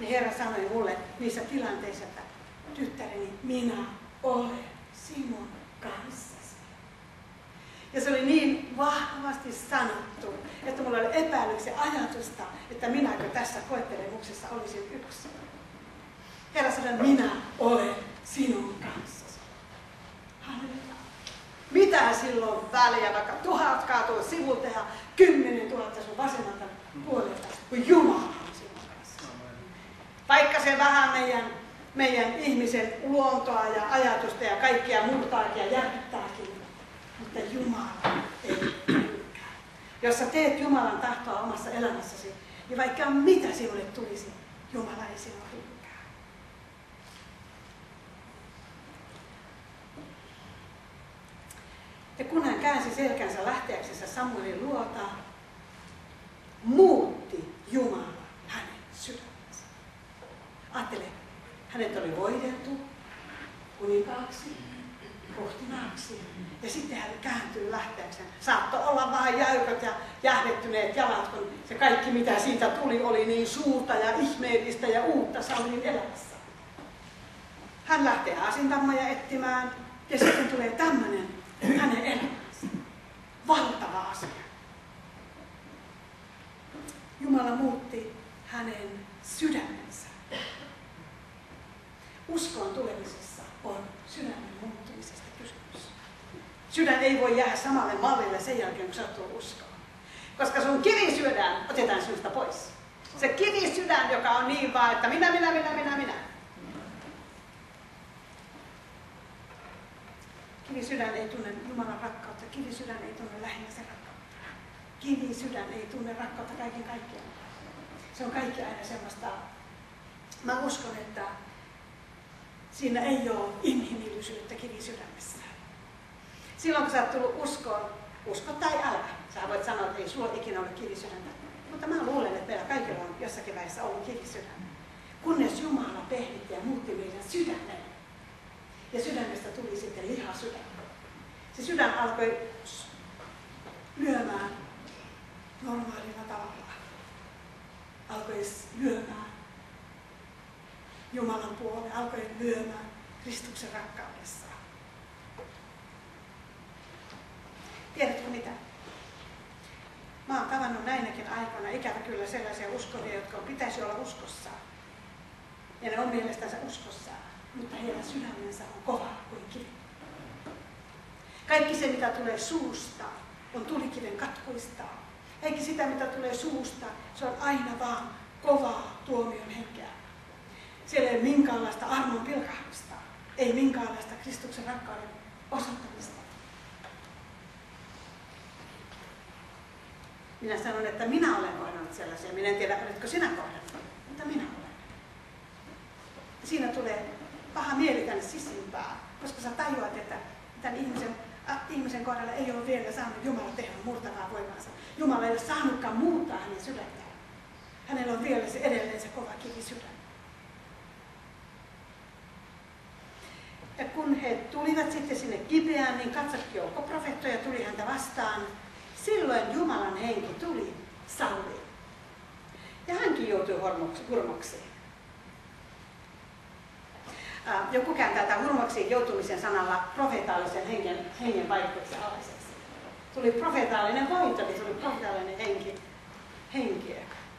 niin Herra sanoi mulle niissä tilanteissa, että tyttäreni, minä olen sinun kanssasi. Ja se oli niin vahvasti sanottu, että mulla oli epäilyksen ajatusta, että minäkö tässä koettelemuksessa olisin yksi. Herra sanoi, minä olen sinun kanssasi. Halleluja. Mitä silloin väliä, vaikka tuhat kaatuu sivulta ja kymmenen tuhatta sun vasemmalta puolelta, kun Jumala on sinun kanssa. Vaikka se meidän, meidän ihmisen luontoa ja ajatusta ja kaikkia muuttaakin ja järkyttääkin. Mutta Jumala ei. Jos sä teet Jumalan tahtoa omassa elämässäsi, niin vaikka mitä sinulle tulisi, Jumala ei sinua hylkää. Ja kun hän käänsi selkänsä lähteäksensä Samuelin luota, muutti Jumala hänen sydämensä. Ajattele, hänet oli voideltu kuninkaaksi, pohtinaaksi. Ja sitten hän kääntyy lähteäkseen. Saattoi olla vähän jäykät ja jähdettyneet jalat, kun se kaikki mitä siitä tuli oli niin suurta ja ihmeellistä ja uutta Saulin elämässä. Hän lähtee asintammoja etsimään ja sitten tulee tämmöinen hänen elämänsä. Valtava asia. Jumala muutti hänen sydämensä. Uskon tulemisessa on sydämen muuttumisesta kysymys. Sydän ei voi jäädä samalle mallille sen jälkeen, kun sattuu uskoon. Koska sun kivisydän otetaan sinusta pois. Se kivisydän, joka on niin vaan, että minä, minä, minä, minä, minä. Kivisydän ei tunne Jumalan rakkautta, kivisydän ei tunne lähimmäisen rakkautta. Kivisydän ei tunne rakkautta kaiken kaikkiaan. Se on kaikki aina semmoista, mä uskon, että siinä ei ole inhimillisyyttä kivisydämessä. Silloin kun sä oot tullut uskoon, usko tai älä, sä voit sanoa, että ei sulla ikinä ole kivisydäntä. Mutta mä luulen, että meillä kaikilla on jossakin vaiheessa ollut kivisydän. Kunnes Jumala pehmitti ja muutti meidän sydämen. Ja sydämestä tuli sitten lihasydän. Se sydän alkoi lyömään normaalilla tavalla. Alkoi lyömään Jumalan puoleen, alkoi lyömään Kristuksen rakkaudessa. Tiedätkö mitä? Mä oon tavannut näinäkin aikoina ikävä kyllä sellaisia uskovia, jotka pitäisi olla uskossa. Ja ne on mielestänsä uskossa, mutta heidän sydämensä on kova kuin kivi. Kaikki se, mitä tulee suusta, on tulikiven katkuista. Eikä sitä, mitä tulee suusta, se on aina vaan kovaa tuomion henkeä. Siellä ei ole minkäänlaista armon pilkahdusta, ei minkäänlaista Kristuksen rakkauden osoittamista. Minä sanon, että minä olen kohdannut sellaisia. Minä en tiedä, oletko sinä kohdannut, mutta minä olen. Siinä tulee paha mieli tänne sisimpään, koska sä tajuat, että tämän ihmisen, äh, ihmisen kohdalla ei ole vielä saanut Jumala tehdä murtavaa voimansa. Jumala ei ole saanutkaan muuttaa hänen sydäntään. Hänellä on vielä se edelleen se kova kivi sydän. Ja kun he tulivat sitten sinne kipeään, niin katsotkin joukko profeettoja tuli häntä vastaan. Silloin Jumalan henki tuli Sauliin. Ja hänkin joutui hurmokseen. Joku kääntää tämän hurmoksiin joutumisen sanalla profeetallisen hengen, hengen vaikutuksen alaiseksi. Tuli profeetallinen voito, niin tuli profeetallinen henki, henkiä.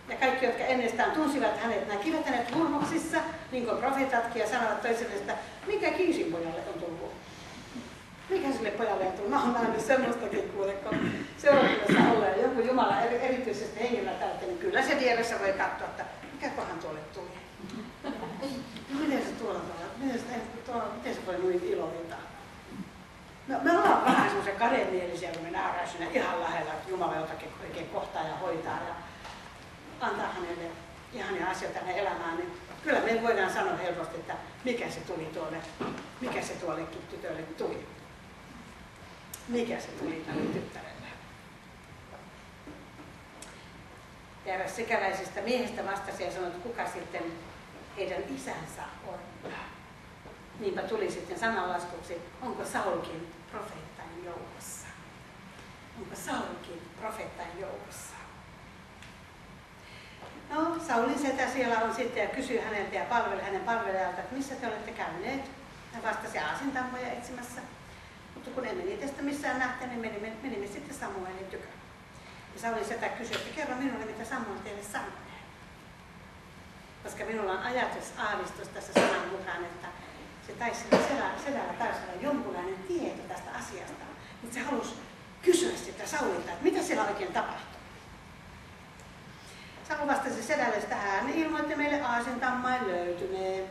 Ja kaikki, jotka ennestään tunsivat hänet, näkivät hänet hurmoksissa, niin kuin profeetatkin, ja sanoivat toiselle, että mikä kiisin pojalle on tullut? Mikä sille pojalle on tullut? Mä oon nähnyt semmoistakin kuule, kun seurakunnassa olleen joku Jumala erityisesti hengellä täyttä, niin kyllä se vieressä voi katsoa, että mikä kohan tuolle tuli. Miten se tuolla tuolla? Miten se, tuolla, miten se voi noin iloita? No, me ollaan vähän semmoisia kademielisiä, kun me nähdään sinne ihan lähellä, että Jumala jotakin oikein kohtaa ja hoitaa. Ja antaa hänelle ihania asioita hänen elämään, niin kyllä me voidaan sanoa helposti, että mikä se tuli tuolle, mikä se tuollekin tytölle tuli. Mikä se tuli tälle tyttärelle. Ja eräs sikäläisistä miehistä vastasi ja sanoi, että kuka sitten heidän isänsä on. Niinpä tuli sitten sananlaskuksi, onko Saulkin profeettain joukossa. Onko Saulkin profeettain joukossa. No, Saulin setä siellä on sitten ja kysyy häneltä ja palvelee hänen palvelijalta, että missä te olette käyneet. Hän vastasi aasintammoja etsimässä. Mutta kun emme niitä sitä missään nähtä, niin menimme, menimme sitten Samuelin tykö. Ja Saulin setä kysyi, että kerro minulle, mitä Samuel teille sanoi. Koska minulla on ajatus, aavistus tässä sanan mukaan, että se taisi selällä, selällä taisi olla jonkunlainen tieto tästä asiasta. Mutta se halusi kysyä sitä Saulilta, että mitä siellä oikein tapahtui. Saul vastasi sedälle, että hän ilmoitti meille aasintammain löytyneen.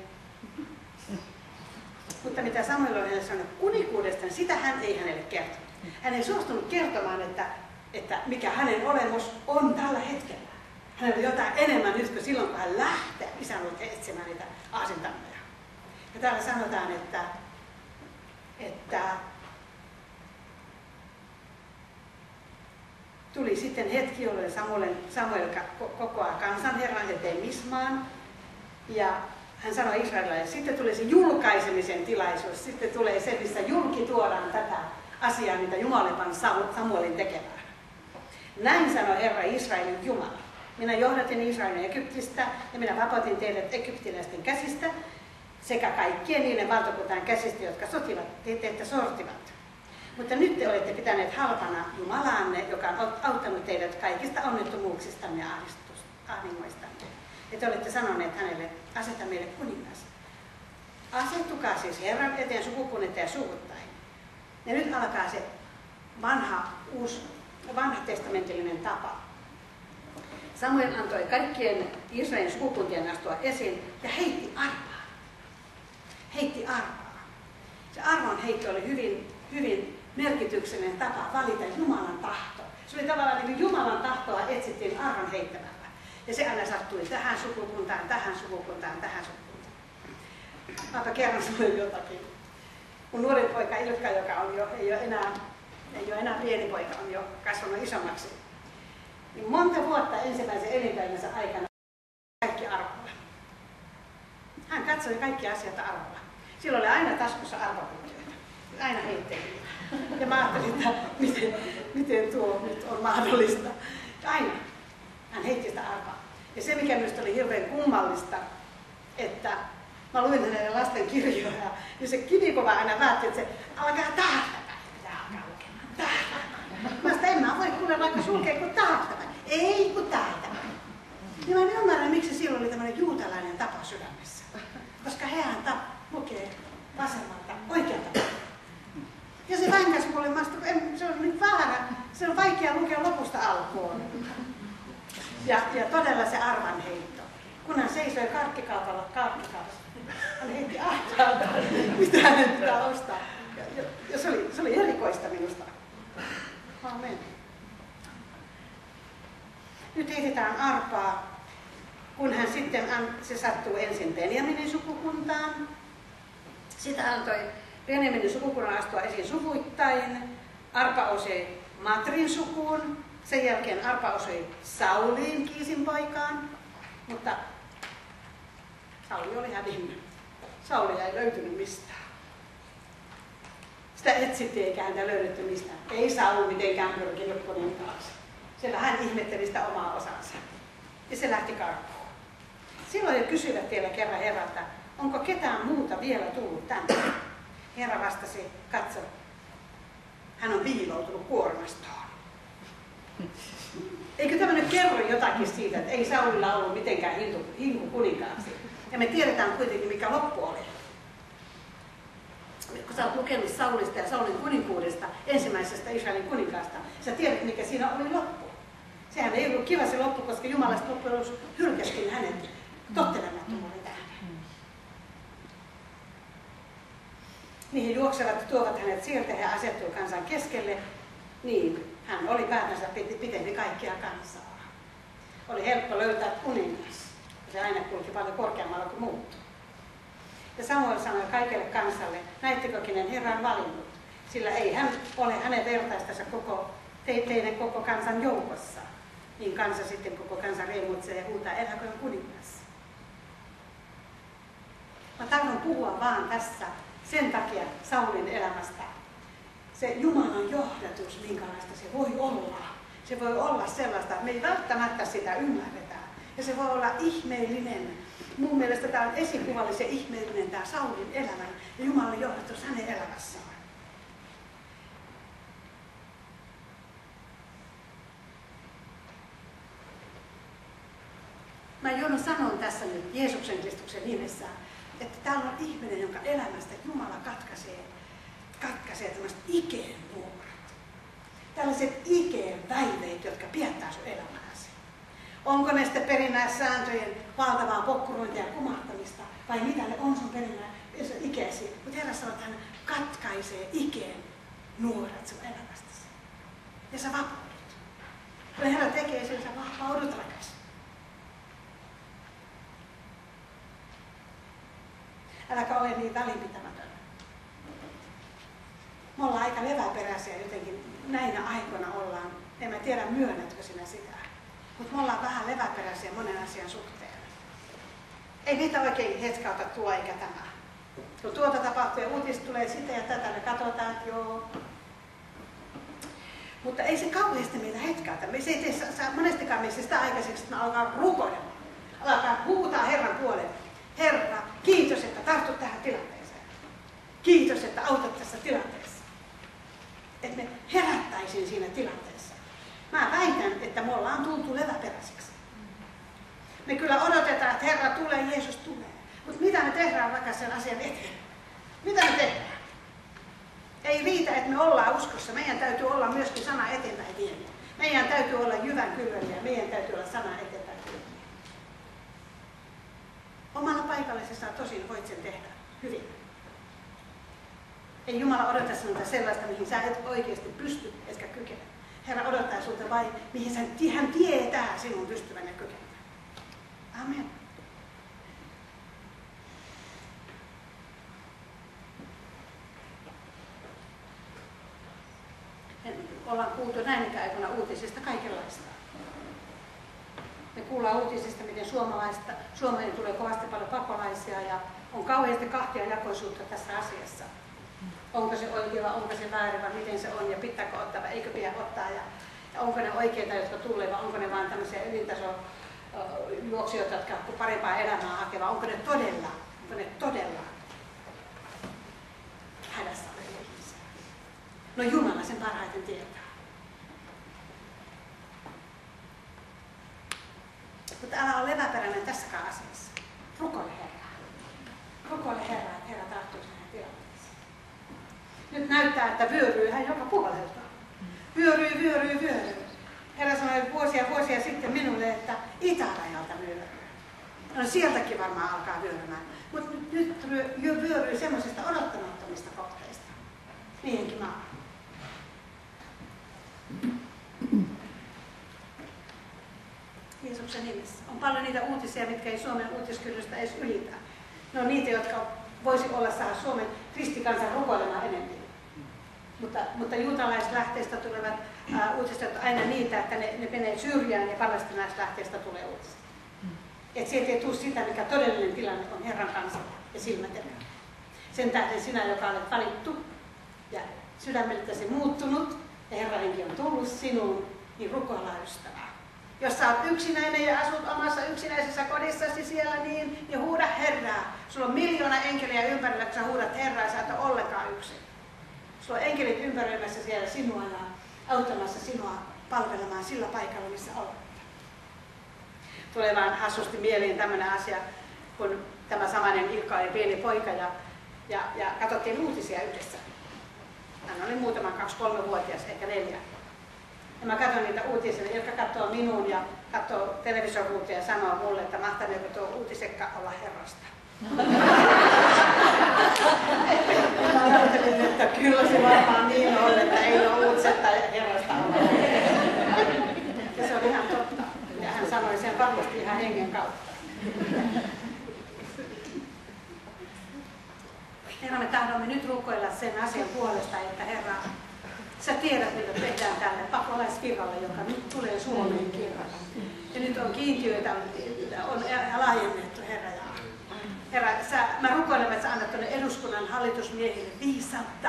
Mutta mitä Samuel hänelle sanonut kunikuudesta, niin sitä hän ei hänelle kertonut. Hän ei suostunut kertomaan, että, että mikä hänen olemus on tällä hetkellä. Hänellä on jotain enemmän nyt kuin silloin, kun hän lähtee isän etsimään niitä aasintammeja. Ja täällä sanotaan, että, että tuli sitten hetki, jolloin Samuel, Samuel kokoaa kansanherran eteen Mismaan. Ja hän sanoi Israelille, että sitten tulee se julkaisemisen tilaisuus, sitten tulee se, missä julki tuodaan tätä asiaa, mitä Jumalepan Samuelin tekemään. Näin sanoi Herra Israelin Jumala. Minä johdatin Israelin Egyptistä ja minä vapautin teidät egyptiläisten käsistä sekä kaikkien niiden valtakuntaan käsistä, jotka sotivat, te, te sortivat. Mutta nyt te olette pitäneet halpana Jumalaanne, joka on auttanut teidät kaikista onnettomuuksistanne ja ahdingoistanne. Ja te olette sanoneet hänelle, aseta meille kuningas. Asettukaa siis Herran eteen sukupunnetta ja suvuttain. Ja nyt alkaa se vanha, uusi, vanha testamentillinen tapa. Samuel antoi kaikkien Israelin sukukuntien astua esiin ja heitti arpaa. Heitti arpaa. Se arvon heitto oli hyvin, hyvin merkityksellinen tapa valita Jumalan tahto. Se oli tavallaan niin kuin Jumalan tahtoa etsittiin arvon heittämällä. Ja se aina sattui tähän sukukuntaan, tähän sukukuntaan, tähän sukukuntaan. Mä kerron sinulle jotakin. Mun nuori poika Ilkka, joka on jo, ei ole enää, ei ole enää pieni poika, on jo kasvanut isommaksi. Niin monta vuotta ensimmäisen elinpäivänsä aikana kaikki arvolla. Hän katsoi kaikki asiat arvolla. Sillä oli aina taskussa arvopyyntöjä. Aina heitteli. Ja mä ajattelin, että miten, miten tuo nyt on mahdollista. Aina. Hän heitti sitä arvaa. Ja se, mikä minusta oli hirveän kummallista, että mä luin hänen lasten kirjoja, ja se kivikova aina päätti, että se alkaa täältä pitää alkaa lukemaan täältä. Mä sitä en mä voi kuulla vaikka sulkea kuin täältä Ei kun täältä Niin mä en ymmärrä, miksi silloin oli tämmöinen juutalainen tapa sydämessä. Koska hän lukee vasemmalta oikealta. Ja se mä se on niin väärä, se on vaikea lukea lopusta alkuun. Ja, ja todella se arvanheitto. Kun hän seisoi karkkikaupalla, karkkikaupassa, hän heitti ahtaalta, mitä hänen pitää ostaa. Ja, ja se, oli, se oli erikoista minusta. Amen. Nyt heitetään arpaa, kun hän sitten, se sattuu ensin Benjaminin sukukuntaan. Sitä antoi Benjaminin sukukunnan astua esiin suvuittain. Arpa osui Matrin sukuun, sen jälkeen Arpa osui Sauliin Kiisin poikaan, mutta Sauli oli hävinnyt. Sauli ei löytynyt mistään. Sitä etsittiin eikä häntä löydetty mistään. Ei Sauli mitenkään pyrkinyt kuninkaaksi. Se vähän ihmetteli sitä omaa osansa. Ja se lähti karkuun. Silloin he kysyivät vielä kerran herralta, onko ketään muuta vielä tullut tänne. Herra vastasi, katso, hän on piiloutunut kuormastoon. Eikö tämä nyt kerro jotakin siitä, että ei Saulilla ollut mitenkään hintu, hinku kuninkaaksi? Ja me tiedetään kuitenkin, mikä loppu oli. Kun sä oot lukenut Saulista ja Saulin kuninkuudesta, ensimmäisestä Israelin kuninkaasta, sä tiedät, mikä siinä oli loppu. Sehän ei ollut kiva se loppu, koska Jumalasta loppujen lopuksi hylkäskin hänet tottelemattomuuden tähden. He juoksevat, tuovat hänet sieltä ja asettuu kansan keskelle. Niin, hän oli päätänsä pitempi kaikkia kansaa. Oli helppo löytää kuningas. Se aina kulki paljon korkeammalla kuin muut. Ja Samuel sanoi kaikelle kansalle, näittekö kenen Herra on valinnut, sillä ei hän ole hänen vertaistansa koko, te, teidän koko kansan joukossa. Niin kansa sitten koko kansa riemuitsee ja huutaa, eläköön kuningas. Mä tahdon puhua vaan tässä sen takia Saulin elämästä se Jumalan johdatus, minkälaista se voi olla. Se voi olla sellaista, että me ei välttämättä sitä ymmärretä. Ja se voi olla ihmeellinen. Mun mielestä tämä on esikuvallisen ihmeellinen tämä Saulin elämä ja Jumalan johdatus hänen elämässään. Mä Joona sanon tässä nyt Jeesuksen Kristuksen nimessä, että täällä on ihminen, jonka elämästä Jumala katkaisee, katkaisee tämmöiset ikeen nuoret. Tällaiset ikeen väiveet, jotka piettää sun elämääsi. Onko ne sitten perinnäissääntöjen valtavaa pokkurointia ja kumahtamista, vai mitä ne on sun perinnä ikäisiä. Mutta Herra sanoo, että hän katkaisee ikeen nuoret sun elämästäsi. Ja sä vapaudut. Kun Herra tekee sen, sä vapaudut rakas. Äläkä ole niin välinpitämätön. Me ollaan aika leväperäisiä jotenkin. Näinä aikoina ollaan. En mä tiedä, myönnätkö sinä sitä. Mutta me ollaan vähän leväperäisiä monen asian suhteen. Ei niitä oikein hetkauta tuo eikä tämä. Kun tuota tapahtuu ja uutiset tulee sitä ja tätä, me katsotaan, että joo. Mutta ei se kauheasti meitä hetkauta. Me se ei tee monestikaan meissä sitä aikaiseksi, että me alkaa rukoilemaan. Alkaa huutaa Herran puolelle. Herra, kiitos, että tartut tähän tilanteeseen. Kiitos, että autat tässä tilanteessa. Että me herättäisiin siinä tilanteessa. Mä väitän, että me ollaan tultu leväperäisiksi. Me kyllä odotetaan, että Herra tulee, Jeesus tulee. Mutta mitä me tehdään rakas sen asian eteen? Mitä me tehdään? Ei riitä, että me ollaan uskossa. Meidän täytyy olla myöskin sana eteenpäin vienyt. Meidän täytyy olla jyvän kylväjä. Meidän täytyy olla sana eteenpäin vienyt. Omalla paikallasi saa tosin voit sen tehdä hyvin. Ei Jumala odota sinulta sellaista, mihin sä et oikeasti pysty etkä kykene. Herra odottaa sinulta vain, mihin hän tietää sinun pystyvän ja kykenevän. Amen. ollaan kuultu näin aikoina uutisista kaikenlaista. Me kuullaan uutisista, miten suomalaista, Suomeen tulee kovasti paljon pakolaisia ja on kauheasti kahtia jakoisuutta tässä asiassa. Onko se oikea vai onko se väärin vai miten se on ja pitääkö ottaa vai eikö pidä ottaa ja, ja onko ne oikeita, jotka tulee vai onko ne vain tämmöisiä elintaso juoksijoita, jotka parempaa elämää hakeva, onko ne todella, onko ne todella hädässä olevia ihmisiä. No Jumala sen parhaiten tietää. Mutta älä ole leväperäinen tässäkään asiassa. Rukoile Herraa. Rukoile Herraa, että Herra tilanteeseen. Nyt näyttää, että vyöryy hän joka puolelta. Vyöryy, vyöryy, vyöryy. Herra sanoi vuosia vuosia sitten minulle, että itärajalta vyöryy. No sieltäkin varmaan alkaa vyörymään. Mutta nyt vyöryy semmoisesta odottamattomista kohteista. Niihinkin maahan. Jeesuksen nimessä. On paljon niitä uutisia, mitkä ei Suomen uutiskynnystä edes ylitä. Ne on niitä, jotka voisi olla saada Suomen kristikansan rukoilemaan enemmän. Mutta, mutta juutalaislähteistä tulevat ää, uutiset ovat aina niitä, että ne, ne menee syrjään ja palestinaislähteistä tulee uutiset. Et sieltä ei tule sitä, mikä todellinen tilanne on Herran kansalla ja silmäterä. Sen tähden sinä, joka olet valittu ja sydämeltäsi muuttunut ja Herran henki on tullut sinuun, niin rukoillaan ystävää. Jos sä oot yksinäinen ja asut omassa yksinäisessä kodissasi siellä, niin, niin huuda Herraa. Sulla on miljoona enkeliä ympärillä, kun sä huudat Herraa, sä et ole ollenkaan yksin. Sulla on enkelit ympäröimässä siellä sinua ja auttamassa sinua palvelemaan sillä paikalla, missä olet. Tulee vaan hassusti mieliin tämmöinen asia, kun tämä samainen Ilkka oli pieni poika ja, ja, ja katsottiin uutisia yhdessä. Hän oli muutaman kaksi-kolme-vuotias, ehkä neljä. Ja mä katson niitä uutisia, jotka katsoo minuun ja katsoo televisioruutia ja sanoo mulle, että mahtaneeko tuo uutisekka olla herrasta. Mä että kyllä se varmaan niin on, että ei ole uutisetta herrasta Ja se oli ihan totta. Ja hän sanoi sen varmasti ihan hengen kautta. Herra, me tahdomme nyt rukoilla sen asian puolesta, että Herra, Sä tiedät, mitä tehdään tälle pakolaisvirralle, joka nyt tulee Suomeen kerralla. Ja nyt on kiintiöitä, on laajennettu, Herra. Herra, sä, mä rukoilen, että sä annat tuonne eduskunnan hallitusmiehille viisautta,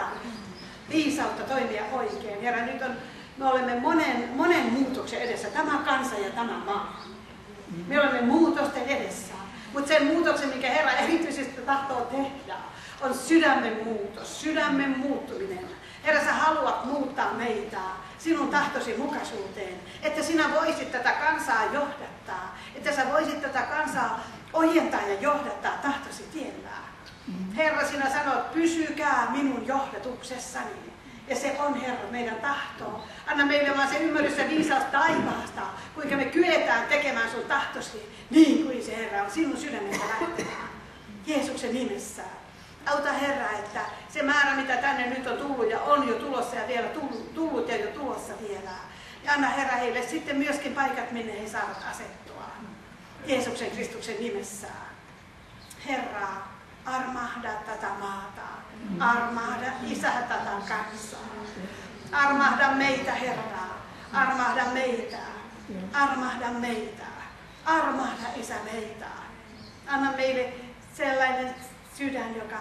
viisautta toimia oikein. Herra, nyt on, me olemme monen, monen muutoksen edessä, tämä kansa ja tämä maa. Me olemme muutosten edessä. Mutta sen muutoksen, mikä Herra erityisesti tahtoo tehdä, on sydämen muutos, sydämen muuttuminen Herra, sä haluat muuttaa meitä sinun tahtosi mukaisuuteen, että sinä voisit tätä kansaa johdattaa, että sä voisit tätä kansaa ojentaa ja johdattaa tahtosi tiellä. Herra, sinä sanot, pysykää minun johdatuksessani Ja se on Herra meidän tahtoa. Anna meille vaan se ymmärrys ja viisaus taivaasta, kuinka me kyetään tekemään sun tahtosi niin kuin se Herra on sinun sydämestä lähtemään. Jeesuksen nimessä. Auta Herra, että se määrä, mitä tänne nyt on tullut ja on jo tulossa ja vielä tullut, ja jo tulossa vielä. Ja anna Herra heille sitten myöskin paikat, minne he saavat asettua. Jeesuksen Kristuksen nimessä. Herra, armahda tätä maata. Armahda Isä tätä kansaa. Armahda meitä, Herra. Armahda meitä. Armahda meitä. Armahda Isä meitä. Anna meille sellainen sydän, joka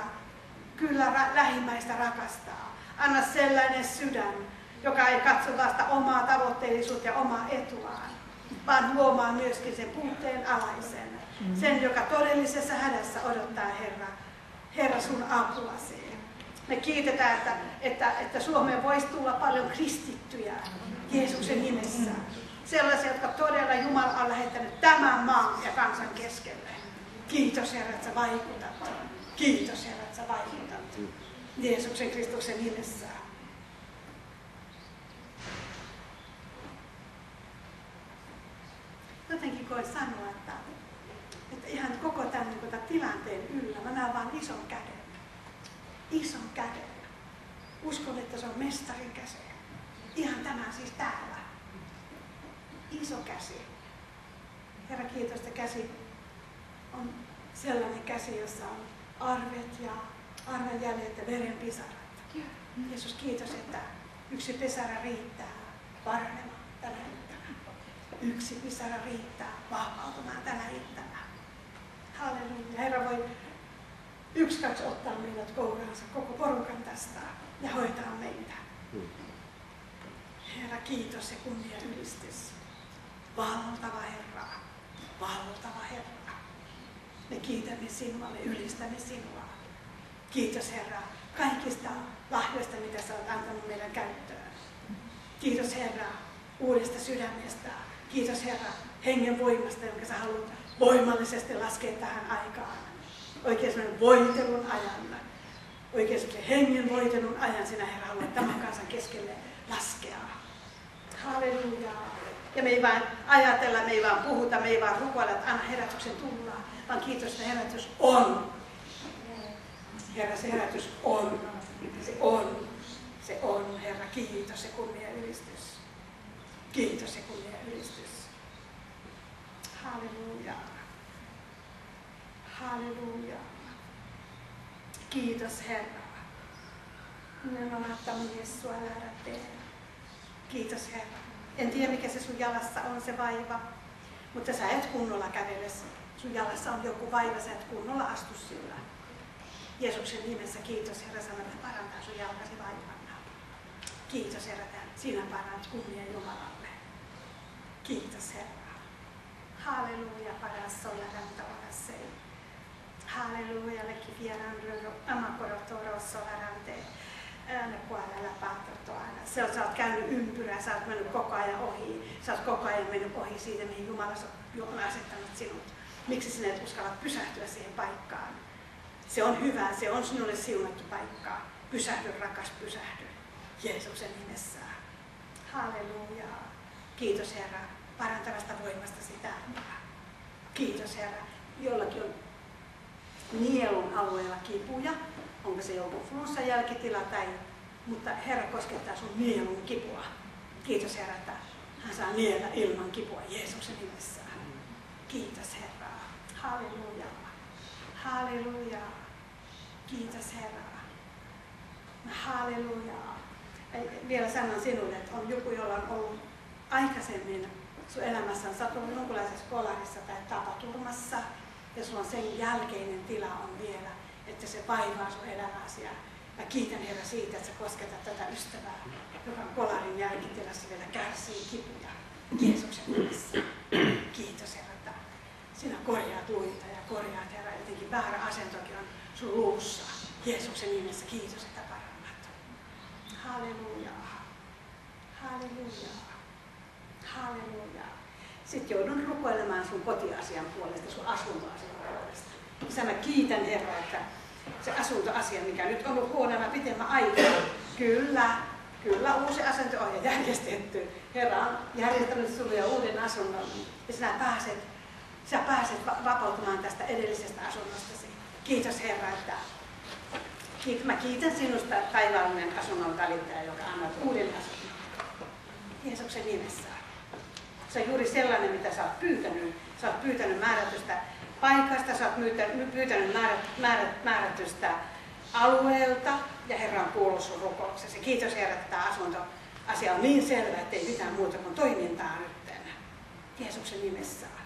kyllä lähimmäistä rakastaa. Anna sellainen sydän, joka ei katso vasta omaa tavoitteellisuutta ja omaa etuaan, vaan huomaa myöskin sen puutteen alaisen. Sen, joka todellisessa hädässä odottaa Herra, Herra sun apuasi. Me kiitetään, että, että, että Suomeen voisi tulla paljon kristittyjä Jeesuksen nimessä. Sellaisia, jotka todella Jumala on lähettänyt tämän maan ja kansan keskelle. Kiitos Herra, että sä vaikutat. Kiitos Herra, että sä vaikutat. Jeesuksen Kristuksen nimessä. Jotenkin koin sanoa, että, että ihan koko tämän niin tilanteen yllä mä näen vain ison käden. Ison käden. Uskon, että se on mestarin käsi. Ihan tämän siis täällä. Iso käsi. Herra, kiitos, että käsi on sellainen käsi, jossa on arvet ja arvenjäljet ja verenpisarat. Jeesus, kiitos, että yksi pisara riittää paranemaan tänä iltana. Yksi pisara riittää vapautumaan tänä iltana. Halleluja. Herra voi yksi, kaksi ottaa meidät kouraansa, koko porukan tästä ja hoitaa meitä. Herra, kiitos ja kunnia ylistys. Valtava Herra, valtava Herra. Me kiitämme sinua, me ylistämme sinua. Kiitos Herra kaikista lahjoista, mitä sä olet antanut meidän käyttöön. Kiitos Herra uudesta sydämestä. Kiitos Herra hengen voimasta, jonka sä haluat voimallisesti laskea tähän aikaan. Oikein sellainen voitelun ajan. Oikein sellaisen hengen voitelun ajan sinä Herra haluat tämän kansan keskelle laskea. Halleluja. Ja me ei vaan ajatella, me ei vaan puhuta, me ei vaan rukoilla, että anna herätyksen tulla, vaan kiitos, että herätys on. Herra, se herätys on. Se on. Se on, Herra. Kiitos ja kunnia ylistys. Kiitos ja kunnia ylistys. Halleluja. Halleluja. Kiitos Herra. Minä olen ottanut Jesua lähdä Kiitos Herra. En tiedä mikä se sun jalassa on se vaiva, mutta sä et kunnolla kävele. Sun jalassa on joku vaiva, sä et kunnolla astu sillä. Jeesuksen nimessä kiitos Herra, sanon, että parantaa sun jalkasi vaivana. Kiitos Herra, sinä parannat kunnia Jumalalle. Kiitos Herra. Halleluja, paras olla sei. Halleluja, leki vieran amakorotorossa varante aina. Se on, sä oot käynyt ympyrää, sä oot mennyt koko ajan ohi. Sä oot koko ajan mennyt ohi siitä, mihin Jumala on asettanut sinut. Miksi sinä et uskalla pysähtyä siihen paikkaan? Se on hyvä, se on sinulle siunattu paikka. Pysähdy, rakas, pysähdy. Jeesuksen nimessä. Halleluja. Kiitos Herra parantavasta voimasta sitä. Kiitos Herra. Jollakin on nielun alueella kipuja, onko se joku flunssan jälkitila tai, mutta Herra koskettaa sun nielun kipua. Kiitos Herra, että hän saa niellä ilman kipua Jeesuksen nimessä. Kiitos Herra. Halleluja. Halleluja. Kiitos Herra. Halleluja. Vielä sanon sinulle, että on joku, jolla on ollut aikaisemmin sun elämässä on sattunut jonkunlaisessa kolarissa tai tapaturmassa, ja sulla on sen jälkeinen tila on vielä, että se vaivaa sun elämäsi. Ja kiitän Herra siitä, että sä kosketat tätä ystävää, joka kolarin jälkitilassa vielä kärsii kipuja. Jeesuksen nimessä. Kiitos Herra, sinä korjaat luita ja korjaat Herra, jotenkin väärä asentokin on sun luussa. Jeesuksen nimessä kiitos, että parannat. Halleluja. Halleluja. Halleluja. Sitten joudun rukoilemaan sun kotiasian puolesta, sun asuntoasian puolesta. Isä, mä kiitän Herra, että se asuntoasia, mikä nyt on ollut huonona pitemmän aikaa, kyllä, Kyllä, uusi asunto on järjestetty. Herra on järjestänyt sinulle jo uuden asunnon ja sinä pääset, sinä pääset vapautumaan tästä edellisestä asunnostasi. Kiitos Herra, että kiit, mä kiitän sinusta taivaallinen asunnon välittäjä, joka annat uuden asunnon. Jeesuksen nimessä. Se on juuri sellainen, mitä sä oot pyytänyt. Sä oot pyytänyt määrätystä paikasta, sä oot pyytänyt määrätystä alueelta ja Herra on kuullut sun rukouksesi. Kiitos Herra, että tämä asunto asia on niin selvä, että ei mitään muuta kuin toimintaa nyt. Jeesuksen nimessä.